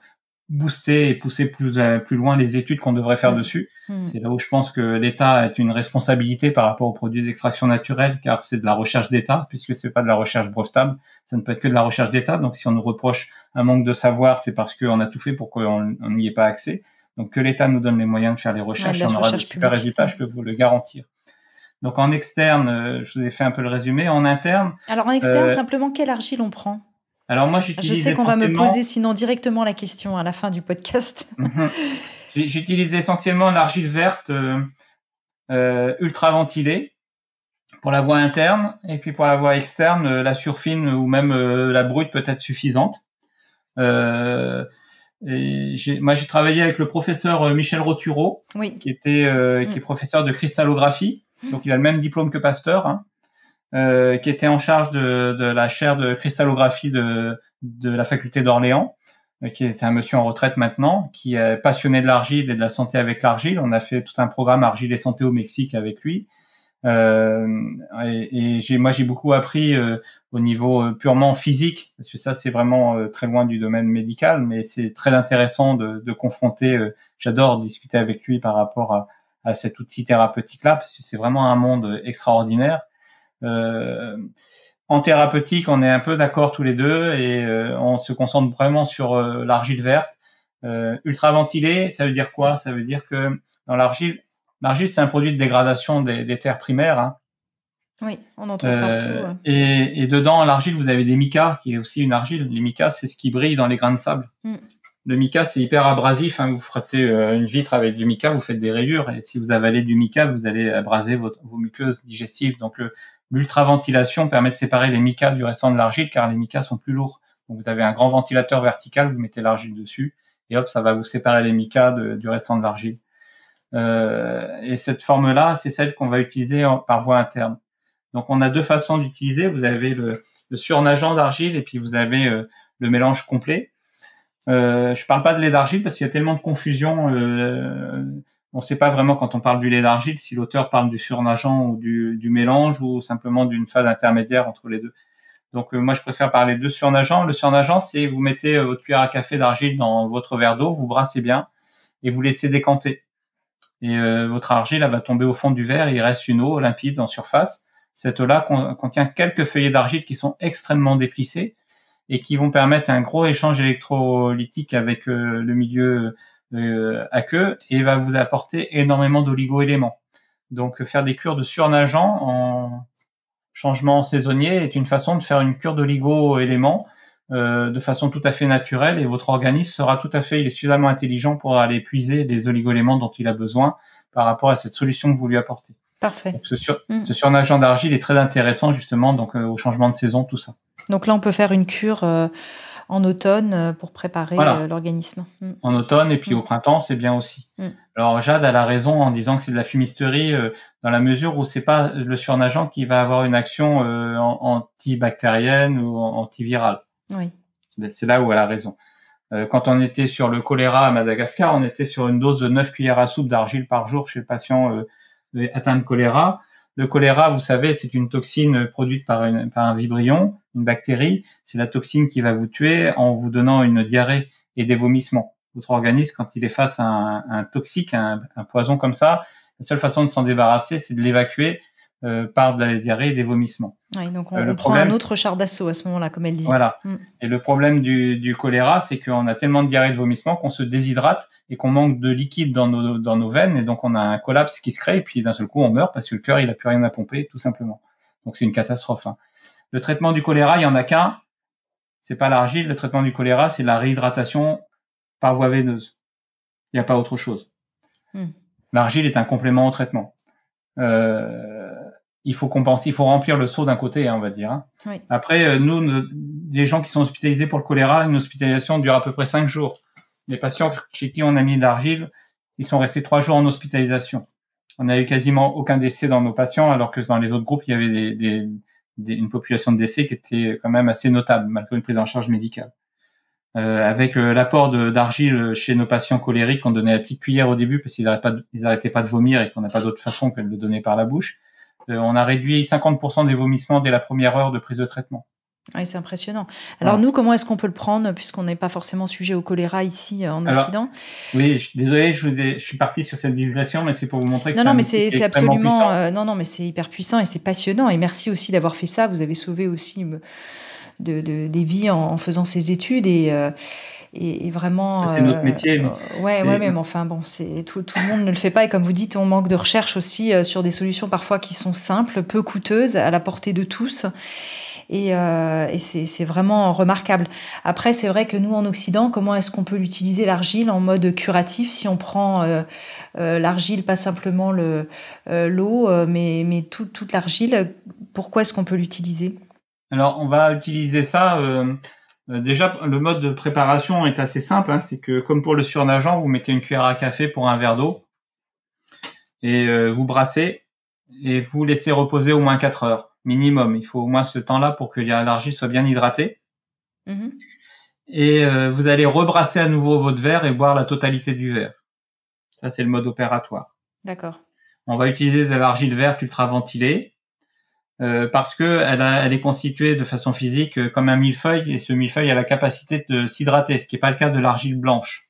booster et pousser plus euh, plus loin les études qu'on devrait faire mmh. dessus. Mmh. C'est là où je pense que l'État a une responsabilité par rapport aux produits d'extraction naturelle, car c'est de la recherche d'État, puisque c'est pas de la recherche brevetable. Ça ne peut être que de la recherche d'État. Donc, si on nous reproche un manque de savoir, c'est parce qu'on a tout fait pour qu'on n'y ait pas accès. Donc, que l'État nous donne les moyens de faire les recherches, on aura de super résultats, je peux vous le garantir. Donc en externe, euh, je vous ai fait un peu le résumé. En interne. Alors en externe, euh, simplement, quelle argile on prend? Alors moi, j'utilise. Je sais qu'on va me poser sinon directement la question à la fin du podcast. Mhm. J'utilise essentiellement l'argile verte euh, euh, ultra ventilée pour la voie interne et puis pour la voie externe, la surfine ou même la brute peut être suffisante. Euh, et moi, j'ai travaillé avec le professeur Michel Rotureau, oui. qui était euh, qui est mm. professeur de cristallographie donc il a le même diplôme que Pasteur, hein, euh, qui était en charge de, de, la chaire de cristallographie de, de la faculté d'Orléans, euh, qui était un monsieur en retraite maintenant, qui est passionné de l'argile et de la santé avec l'argile. On a fait tout un programme argile et santé au Mexique avec lui. Euh, et, et j'ai, moi, j'ai beaucoup appris euh, au niveau euh, purement physique, parce que ça, c'est vraiment très loin du domaine médical, mais c'est très intéressant de, de confronter. J'adore discuter avec lui par rapport à, à cet outil thérapeutique-là, parce que c'est vraiment un monde extraordinaire. Euh, en thérapeutique, on est un peu d'accord tous les deux et euh, on se concentre vraiment sur euh, l'argile verte. Ultra ventilée, ça veut dire quoi? Ça veut dire que dans l'argile, l'argile c'est un produit de dégradation des, des terres primaires. Hein. Oui, on en trouve partout. Et, et, dedans, l'argile, vous avez des micas, qui est aussi une argile. Les micas, c'est ce qui brille dans les grains de sable. Mm le mica, c'est hyper abrasif. Hein. Vous frottez euh, une vitre avec du mica, vous faites des rayures. Et si vous avalez du mica, vous allez abraser votre, vos muqueuses digestives. Donc, l'ultraventilation permet de séparer les micas du restant de l'argile, car les micas sont plus lourds. Donc, vous avez un grand ventilateur vertical, vous mettez l'argile dessus, et hop, ça va vous séparer les micas du restant de l'argile. Euh, et cette forme-là, c'est celle qu'on va utiliser par voie interne. Donc, on a deux façons d'utiliser. Vous avez le, surnageant d'argile, et puis vous avez euh, le mélange complet. Euh, je parle pas de lait d'argile parce qu'il y a tellement de confusion. Euh, on ne sait pas vraiment quand on parle du lait d'argile si l'auteur parle du surnageant ou du, mélange ou simplement d'une phase intermédiaire entre les deux. Donc euh, moi je préfère parler de surnageant. Le surnageant c'est vous mettez euh, votre cuillère à café d'argile dans votre verre d'eau, vous brassez bien et vous laissez décanter. Et euh, votre argile elle va tomber au fond du verre, et il reste une eau limpide en surface. Cette eau-là contient quelques feuillets d'argile qui sont extrêmement déplissés et qui vont permettre un gros échange électrolytique avec le milieu euh, aqueux et va vous apporter énormément d'oligo-éléments. Donc faire des cures de surnageant en changement saisonnier est une façon de faire une cure d'oligo-éléments euh, de façon tout à fait naturelle et votre organisme sera tout à fait, il est suffisamment intelligent pour aller puiser les oligo-éléments dont il a besoin par rapport à cette solution que vous lui apportez. Parfait. Donc, ce, sur, mm. ce surnageant d'argile est très intéressant justement donc au changement de saison, tout ça. Donc là, on peut faire une cure euh, en automne euh, pour préparer euh, l'organisme. Mm. En automne et puis mm. au printemps, c'est bien aussi. Mm. Alors Jade a la raison en disant que c'est de la fumisterie dans la mesure où c'est pas le surnageant qui va avoir une action antibactérienne ou antivirale. Oui. C'est là où elle a raison. quand on était sur le choléra à Madagascar, on était sur une dose de 9 cuillères à soupe d'argile par jour chez le patient atteint de choléra. Le choléra, vous savez, c'est une toxine produite par, un vibrion, une bactérie. C'est la toxine qui va vous tuer en vous donnant une diarrhée et des vomissements. Votre organisme, quand il est face à un, toxique, un, poison comme ça, la seule façon de s'en débarrasser, c'est de l'évacuer euh, par de la diarrhée et des vomissements. Oui, donc on, euh, prend un autre char d'assaut à ce moment-là, comme elle dit. Voilà. Mm. Et le problème du, du choléra, c'est qu'on a tellement de diarrhée et de vomissements qu'on se déshydrate et qu'on manque de liquide dans nos, dans nos veines et donc on a un collapse qui se crée et puis d'un seul coup on meurt parce que le cœur il a plus rien à pomper tout simplement. Donc c'est une catastrophe. Hein. Le traitement du choléra, il y en a qu'un. C'est pas l'argile. Le traitement du choléra, c'est la réhydratation par voie veineuse. Il n'y a pas autre chose. Mm. L'argile est un complément au traitement. Euh, il faut compenser, il faut remplir le seau d'un côté, hein, on va dire. Hein. Après, euh, nous, les gens qui sont hospitalisés pour le choléra, une hospitalisation dure à peu près cinq jours. Les patients chez qui on a mis de l'argile, ils sont restés trois jours en hospitalisation. On n'a eu quasiment aucun décès dans nos patients, alors que dans les autres groupes, il y avait des, des, une population de décès qui était quand même assez notable, malgré une prise en charge médicale. Euh, avec euh, l'apport d'argile chez nos patients colériques, on donnait la petite cuillère au début parce qu'ils n'arrêtaient pas, de, arrêtaient pas de vomir et qu'on n'a pas d'autre façon que de le donner par la bouche. Euh, on a réduit 50% des vomissements dès la première heure de prise de traitement. Oui, c'est impressionnant. Alors nous, comment est-ce qu'on peut le prendre puisqu'on n'est pas forcément sujet au choléra ici euh, en Occident? Oui, je, désolé, je, je, suis parti sur cette digression, mais c'est pour vous montrer que non, non, mais c'est absolument, euh, non, non, mais c'est hyper puissant et c'est passionnant. Et merci aussi d'avoir fait ça. Vous avez sauvé aussi de, de, des vies en, faisant ces études et et, vraiment. C'est notre métier. Euh, ouais, ouais, mais enfin bon, c'est tout, tout le monde ne le fait pas et comme vous dites, on manque de recherche aussi euh, sur des solutions parfois qui sont simples, peu coûteuses, à la portée de tous. Et, euh, et c'est vraiment remarquable. Après, c'est vrai que nous, en Occident, comment est-ce qu'on peut l'utiliser, l'argile, en mode curatif, si on prend euh, euh l'argile, pas simplement l'eau, euh, mais, mais tout, toute l'argile, pourquoi est-ce qu'on peut l'utiliser? Alors, on va utiliser ça euh, déjà, le mode de préparation est assez simple. Hein. c'est que comme pour le surnageant, vous mettez une cuillère à café pour un verre d'eau et euh, vous brassez et vous laissez reposer au moins 4 heures minimum. Il faut au moins ce temps-là pour que l'argile soit bien hydratée. Mm-hmm. Et euh, vous allez rebrasser à nouveau votre verre et boire la totalité du verre. Ça, c'est le mode opératoire. D'accord. On va utiliser de l'argile verte ultra ventilée euh, parce que elle, elle, est constituée de façon physique euh, comme un millefeuille et ce millefeuille a la capacité de s'hydrater, ce qui n'est pas le cas de l'argile blanche.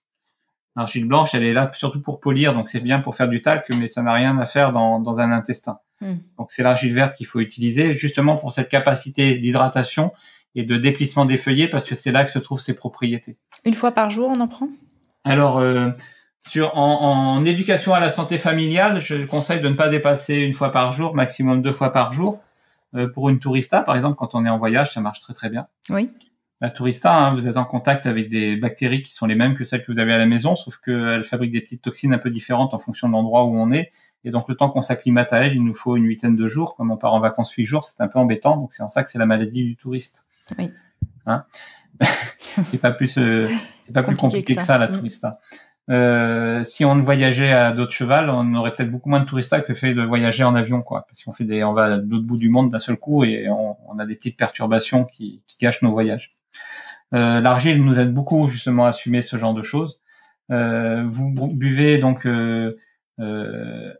L'argile blanche, elle est là surtout pour polir, donc c'est bien pour faire du talc, mais ça n'a rien à faire dans, dans un intestin. Hmm. Donc c'est l'argile verte qu'il faut utiliser justement pour cette capacité d'hydratation et de déplissement des feuillets parce que c'est là que se trouvent ses propriétés. Une fois par jour, on en prend? Alors, euh, sur, en, en, éducation à la santé familiale, je conseille de ne pas dépasser une fois par jour, maximum deux fois par jour. Euh, pour une tourista, par exemple, quand on est en voyage, ça marche très très bien. Oui. La tourista, hein, vous êtes en contact avec des bactéries qui sont les mêmes que celles que vous avez à la maison, sauf qu'elles fabriquent des petites toxines un peu différentes en fonction de l'endroit où on est. Et donc le temps qu'on s'acclimate à elles, il nous faut une huitaine de jours. Comme on part en vacances huit jours, c'est un peu embêtant. Donc c'est en ça que c'est la maladie du touriste. Oui. Hein? C'est pas plus, euh, c'est pas plus compliqué que ça, la mm. tourista. Euh, si on voyageait à d'autres cheval, on aurait peut-être beaucoup moins de touristes que fait de voyager en avion, quoi. Parce qu'on fait des, on va à d'autres bouts du monde d'un seul coup et on, a des petites perturbations qui, qui gâchent nos voyages. Euh, L'argile nous aide beaucoup justement à assumer ce genre de choses. Euh, vous buvez donc euh, euh,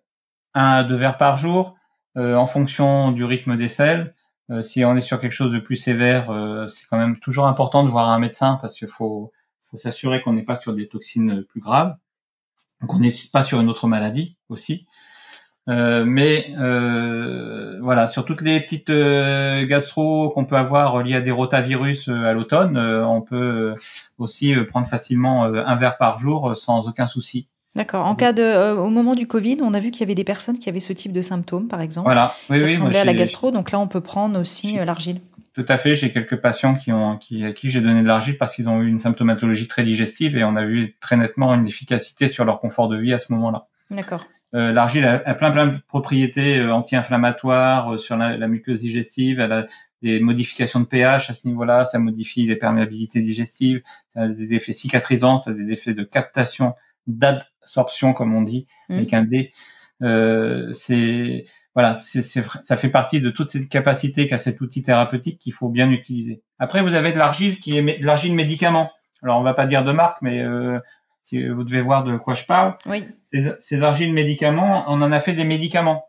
un à deux verres par jour en fonction du rythme des selles. si on est sur quelque chose de plus sévère, c'est quand même toujours important de voir un médecin parce qu'il faut faut s'assurer qu'on n'est pas sur des toxines plus graves, qu'on n'est pas sur une autre maladie aussi. Euh, mais euh, voilà, sur toutes les petites euh, gastro qu'on peut avoir liées à des rotavirus euh, à l'automne, on peut aussi prendre facilement un verre par jour sans aucun souci. D'accord. En cas de, au moment du Covid, on a vu qu'il y avait des personnes qui avaient ce type de symptômes, par exemple, voilà. oui, qui ressemblaient à la gastro. Donc là, on peut prendre aussi l'argile. Tout à fait. J'ai quelques patients qui ont, qui, à qui j'ai donné de l'argile parce qu'ils ont eu une symptomatologie très digestive et on a vu très nettement une efficacité sur leur confort de vie à ce moment-là. D'accord. Euh, l'argile a, plein plein de propriétés euh, anti-inflammatoires euh, sur la, la, muqueuse digestive. Elle a des modifications de pH à ce niveau-là. Ça modifie les perméabilités digestives. Ça a des effets cicatrisants. Ça a des effets de captation, d'absorption comme on dit mmh. avec un D. Euh, c'est voilà, c'est, ça fait partie de toute cette capacité qu'a cet outil thérapeutique qu'il faut bien utiliser. Après, vous avez de l'argile qui est de l'argile médicament. Alors, on va pas dire de marque, mais euh, si vous devez voir de quoi je parle. Oui. Ces, ces argiles médicaments, on en a fait des médicaments.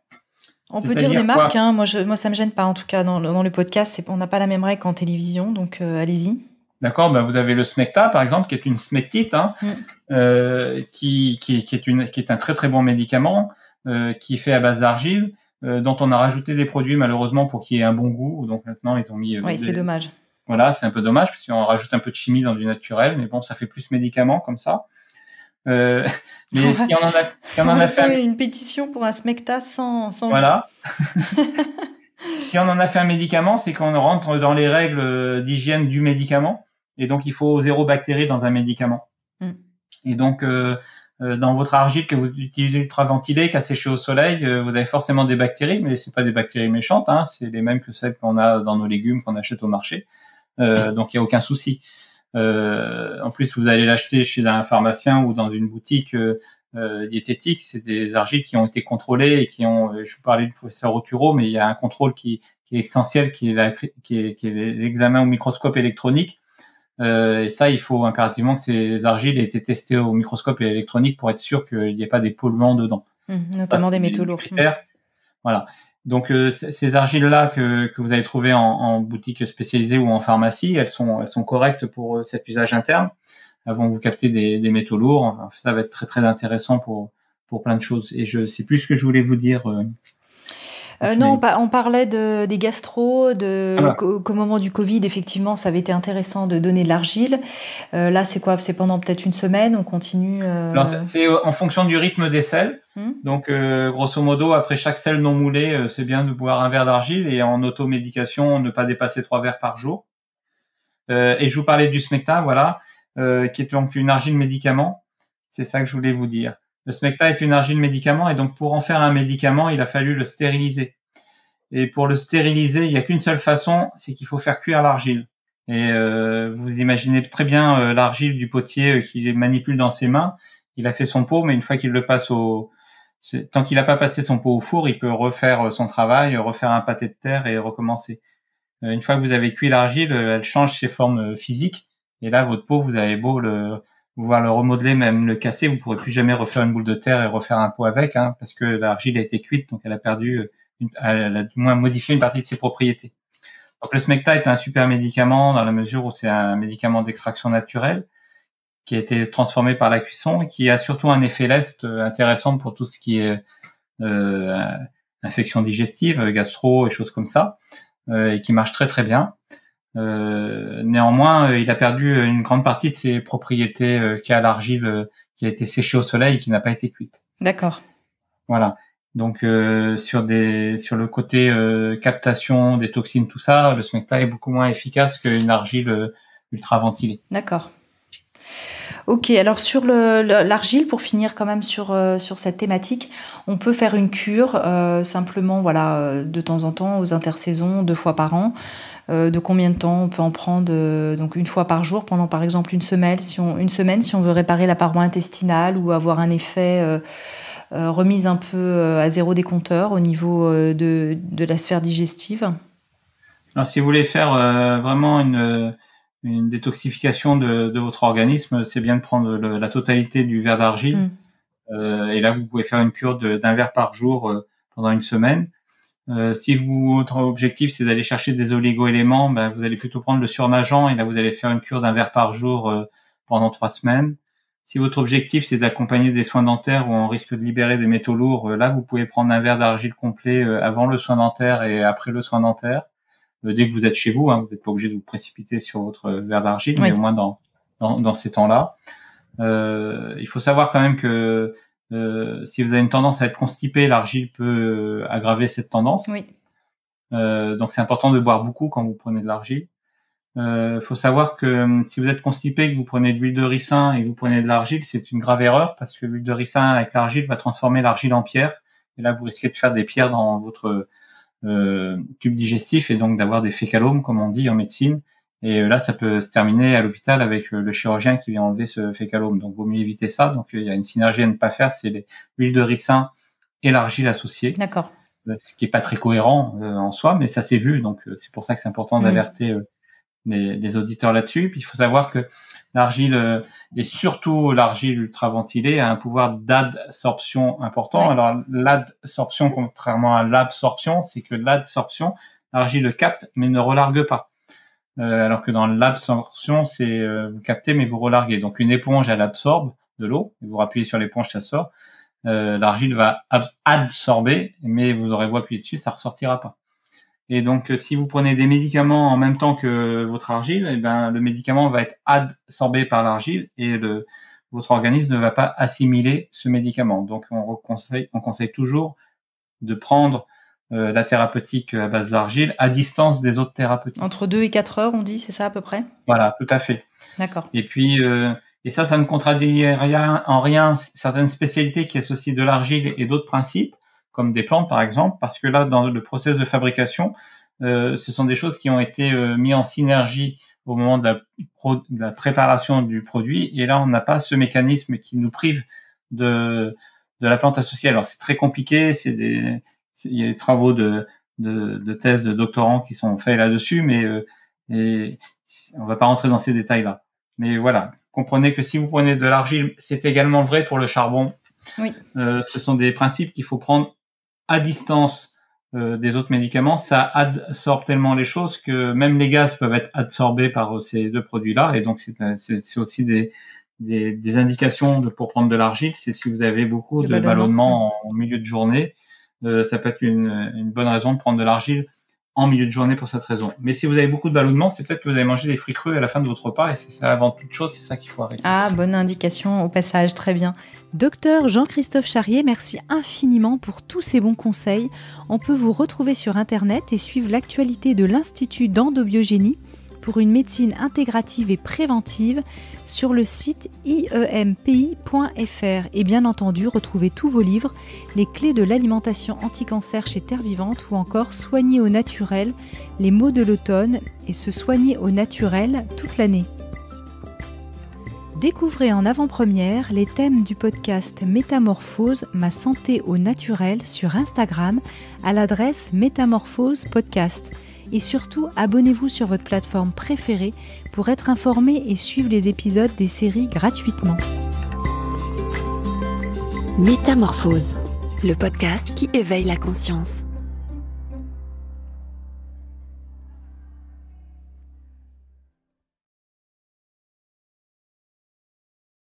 On peut dire des marques, hein. moi, je, moi ça me gêne pas en tout cas dans, dans le podcast, on n'a pas la même règle qu'en télévision, donc allez-y. D'accord, ben vous avez le Smecta par exemple, qui est une smectite, hein, mm. euh, qui, qui, qui, est une, qui est un très très bon médicament, euh, qui est fait à base d'argile, euh, dont on a rajouté des produits malheureusement pour qu'il ait un bon goût. Donc maintenant ils ont mis. oui, c'est dommage. Voilà, c'est un peu dommage parce qu'on rajoute un peu de chimie dans du naturel, mais bon, ça fait plus médicament comme ça. Euh, mais si on en a, si on en a fait une pétition pour un Smecta sans, sans voilà. si on en a fait un médicament, c'est qu'on rentre dans les règles d'hygiène du médicament. Et donc, il faut zéro bactérie dans un médicament. Mm. Et donc, euh, euh, dans votre argile que vous utilisez ultra ventilée, qu'à sécher au soleil, euh, vous avez forcément des bactéries, mais c'est pas des bactéries méchantes, hein, c'est les mêmes que celles qu'on a dans nos légumes qu'on achète au marché. donc, il y a aucun souci. en plus, vous allez l'acheter chez un pharmacien ou dans une boutique diététique. C'est des argiles qui ont été contrôlées et qui ont. Je vous parlais du professeur Oturo, mais il y a un contrôle qui, qui est essentiel, qui est, l'examen au microscope électronique euh, et ça, il faut impérativement que ces argiles aient été testées au microscope électronique pour être sûr qu'il n'y ait pas des polluants dedans. Mmh, notamment des métaux lourds. Voilà. Donc euh, ces argiles-là que, que vous allez trouver en, en, boutique spécialisée ou en pharmacie, elles sont, elles sont correctes pour euh, cet usage interne. Elles vont vous capter des, des métaux lourds. Enfin, ça va être très très intéressant pour pour plein de choses. Et je sais plus ce que je voulais vous dire. Euh, euh, non, on, parlait de, des gastro, de ah qu'au moment du Covid, effectivement, ça avait été intéressant de donner de l'argile. Euh, là, c'est quoi? C'est pendant peut-être une semaine, on continue euh... c'est en fonction du rythme des sels. Hmm. Donc, euh, grosso modo, après chaque sel non moulé, euh, c'est bien de boire un verre d'argile et en automédication, ne pas dépasser trois verres par jour. et je vous parlais du smecta, voilà, qui est donc une argile médicament. C'est ça que je voulais vous dire. Le smecta est une argile médicament et donc pour en faire un médicament, il a fallu le stériliser. Et pour le stériliser, il n'y a qu'une seule façon, c'est qu'il faut faire cuire l'argile. Et euh, vous imaginez très bien euh, l'argile du potier euh, qu'il manipule dans ses mains. Il a fait son pot, mais une fois qu'il le passe au, tant qu'il n'a pas passé son pot au four, il peut refaire son travail, refaire un pâté de terre et recommencer. Une fois que vous avez cuit l'argile, elle change ses formes physiques. Et là, votre pot, vous avez beau le, pouvoir le remodeler, même le casser, vous pourrez plus jamais refaire une boule de terre et refaire un pot avec, hein, parce que l'argile a été cuite, donc elle a perdu, une, elle a du moins modifié une partie de ses propriétés. Donc le Smecta est un super médicament dans la mesure où c'est un médicament d'extraction naturelle qui a été transformé par la cuisson et qui a surtout un effet leste euh, intéressant pour tout ce qui est euh, infection digestive, gastro et choses comme ça, euh, et qui marche très très bien. Euh, néanmoins, euh, il a perdu une grande partie de ses propriétés euh, qui a l'argile qui a été séchée au soleil et qui n'a pas été cuite. D'accord. Voilà. Donc sur des sur le côté captation des toxines tout ça, le smecta est beaucoup moins efficace qu'une argile ultra ventilée. D'accord. Ok, alors sur l'argile, pour finir quand même sur, sur cette thématique, on peut faire une cure simplement voilà, de temps en temps aux intersaisons, deux fois par an. Euh, de combien de temps on peut en prendre euh, donc une fois par jour pendant par exemple une semaine si on, une semaine si on veut réparer la paroi intestinale ou avoir un effet euh, remise un peu à zéro des compteurs au niveau de, de la sphère digestive Alors si vous voulez faire vraiment une, une détoxification de, de, votre organisme, c'est bien de prendre la totalité du verre d'argile. Mm. et là, vous pouvez faire une cure d'un verre par jour pendant une semaine. Euh, si vous, votre objectif c'est d'aller chercher des oligo-éléments, ben, vous allez plutôt prendre le surnageant et là vous allez faire une cure d'un verre par jour euh, pendant trois semaines. Si votre objectif c'est d'accompagner des soins dentaires où on risque de libérer des métaux lourds, euh, là vous pouvez prendre un verre d'argile complet avant le soin dentaire et après le soin dentaire. Dès que vous êtes chez vous, hein, vous n'êtes pas obligé de vous précipiter sur votre verre d'argile, mais au moins dans, dans, dans ces temps-là. il faut savoir quand même que euh, si vous avez une tendance à être constipé, l'argile peut euh, aggraver cette tendance. Oui. Euh, donc c'est important de boire beaucoup quand vous prenez de l'argile. Il euh, faut savoir que hum, si vous êtes constipé, que vous prenez de l'huile de ricin et que vous prenez de l'argile, c'est une grave erreur parce que l'huile de ricin avec l'argile va transformer l'argile en pierre. Et là, vous risquez de faire des pierres dans votre euh, tube digestif et donc d'avoir des fécalomes, comme on dit en médecine. Et euh, là, ça peut se terminer à l'hôpital avec euh, le chirurgien qui vient enlever ce fécalome. Donc, vaut mieux éviter ça. Donc, il y a une synergie à ne pas faire, c'est l'huile de ricin et l'argile associée. D'accord. Ce qui est pas très cohérent en soi, mais ça s'est vu. Donc, c'est pour ça que c'est important mmh. Des, auditeurs là-dessus. Puis il faut savoir que l'argile euh, et surtout l'argile ultraventilée a un pouvoir d'adsorption important. Alors l'adsorption, contrairement à l'absorption, c'est que l'adsorption, l'argile le capte mais ne relargue pas. Euh, alors que dans l'absorption, c'est euh, vous captez mais vous relarguez. Donc une éponge, elle absorbe de l'eau, vous appuyez sur l'éponge, ça sort. Euh, l'argile va absorber, mais vous aurez beau appuyer dessus, ça ressortira pas. Et donc, euh, si vous prenez des médicaments en même temps que votre argile, eh ben, le médicament va être absorbé par l'argile et le, votre organisme ne va pas assimiler ce médicament. Donc, on conseille, on conseille toujours de prendre euh, la thérapeutique à base d'argile à distance des autres thérapeutiques. Entre 2 et 4 heures, on dit, c'est ça à peu près? Voilà, tout à fait. D'accord. Et puis, euh, et ça, ça ne contradit rien, en rien certaines spécialités qui associent de l'argile et d'autres principes, comme des plantes par exemple, parce que là, dans le process de fabrication, euh, ce sont des choses qui ont été euh, mises en synergie au moment de la, de la, préparation du produit, et là, on n'a pas ce mécanisme qui nous prive de, de la plante associée. Alors, c'est très compliqué, c'est des il y a des travaux de, de, de thèse de doctorants qui sont faits là-dessus, mais euh, et on va pas rentrer dans ces détails-là. Mais voilà, comprenez que si vous prenez de l'argile, c'est également vrai pour le charbon. Oui. Euh, ce sont des principes qu'il faut prendre à distance euh, des autres médicaments. Ça absorbe tellement les choses que même les gaz peuvent être absorbés par ces deux produits-là. Et donc c'est aussi des, des, des indications de, pour prendre de l'argile. C'est si vous avez beaucoup de, ballonnement en milieu de journée euh, ça peut être une, une, bonne raison de prendre de l'argile en milieu de journée pour cette raison. Mais si vous avez beaucoup de ballonnement, c'est peut-être que vous avez mangé des fruits crus à la fin de votre repas et c'est ça avant toute chose, c'est ça qu'il faut arrêter. Ah, bonne indication au passage, très bien. Docteur Jean-Christophe Charrier, merci infiniment pour tous ces bons conseils. On peut vous retrouver sur Internet et suivre l'actualité de l'Institut d'endobiogénie pour une médecine intégrative et préventive sur le site iempi.fr et bien entendu retrouver tous vos livres, les clés de l'alimentation anti-cancer chez Terre Vivante ou encore soigner au naturel, les mots de l'automne et se soigner au naturel toute l'année. Découvrez en avant-première les thèmes du podcast Métamorphose, ma santé au naturel sur Instagram à l'adresse Métamorphose Podcast et surtout abonnez-vous sur votre plateforme préférée pour être informé et suivre les épisodes des séries gratuitement. Métamorphose, le podcast qui éveille la conscience.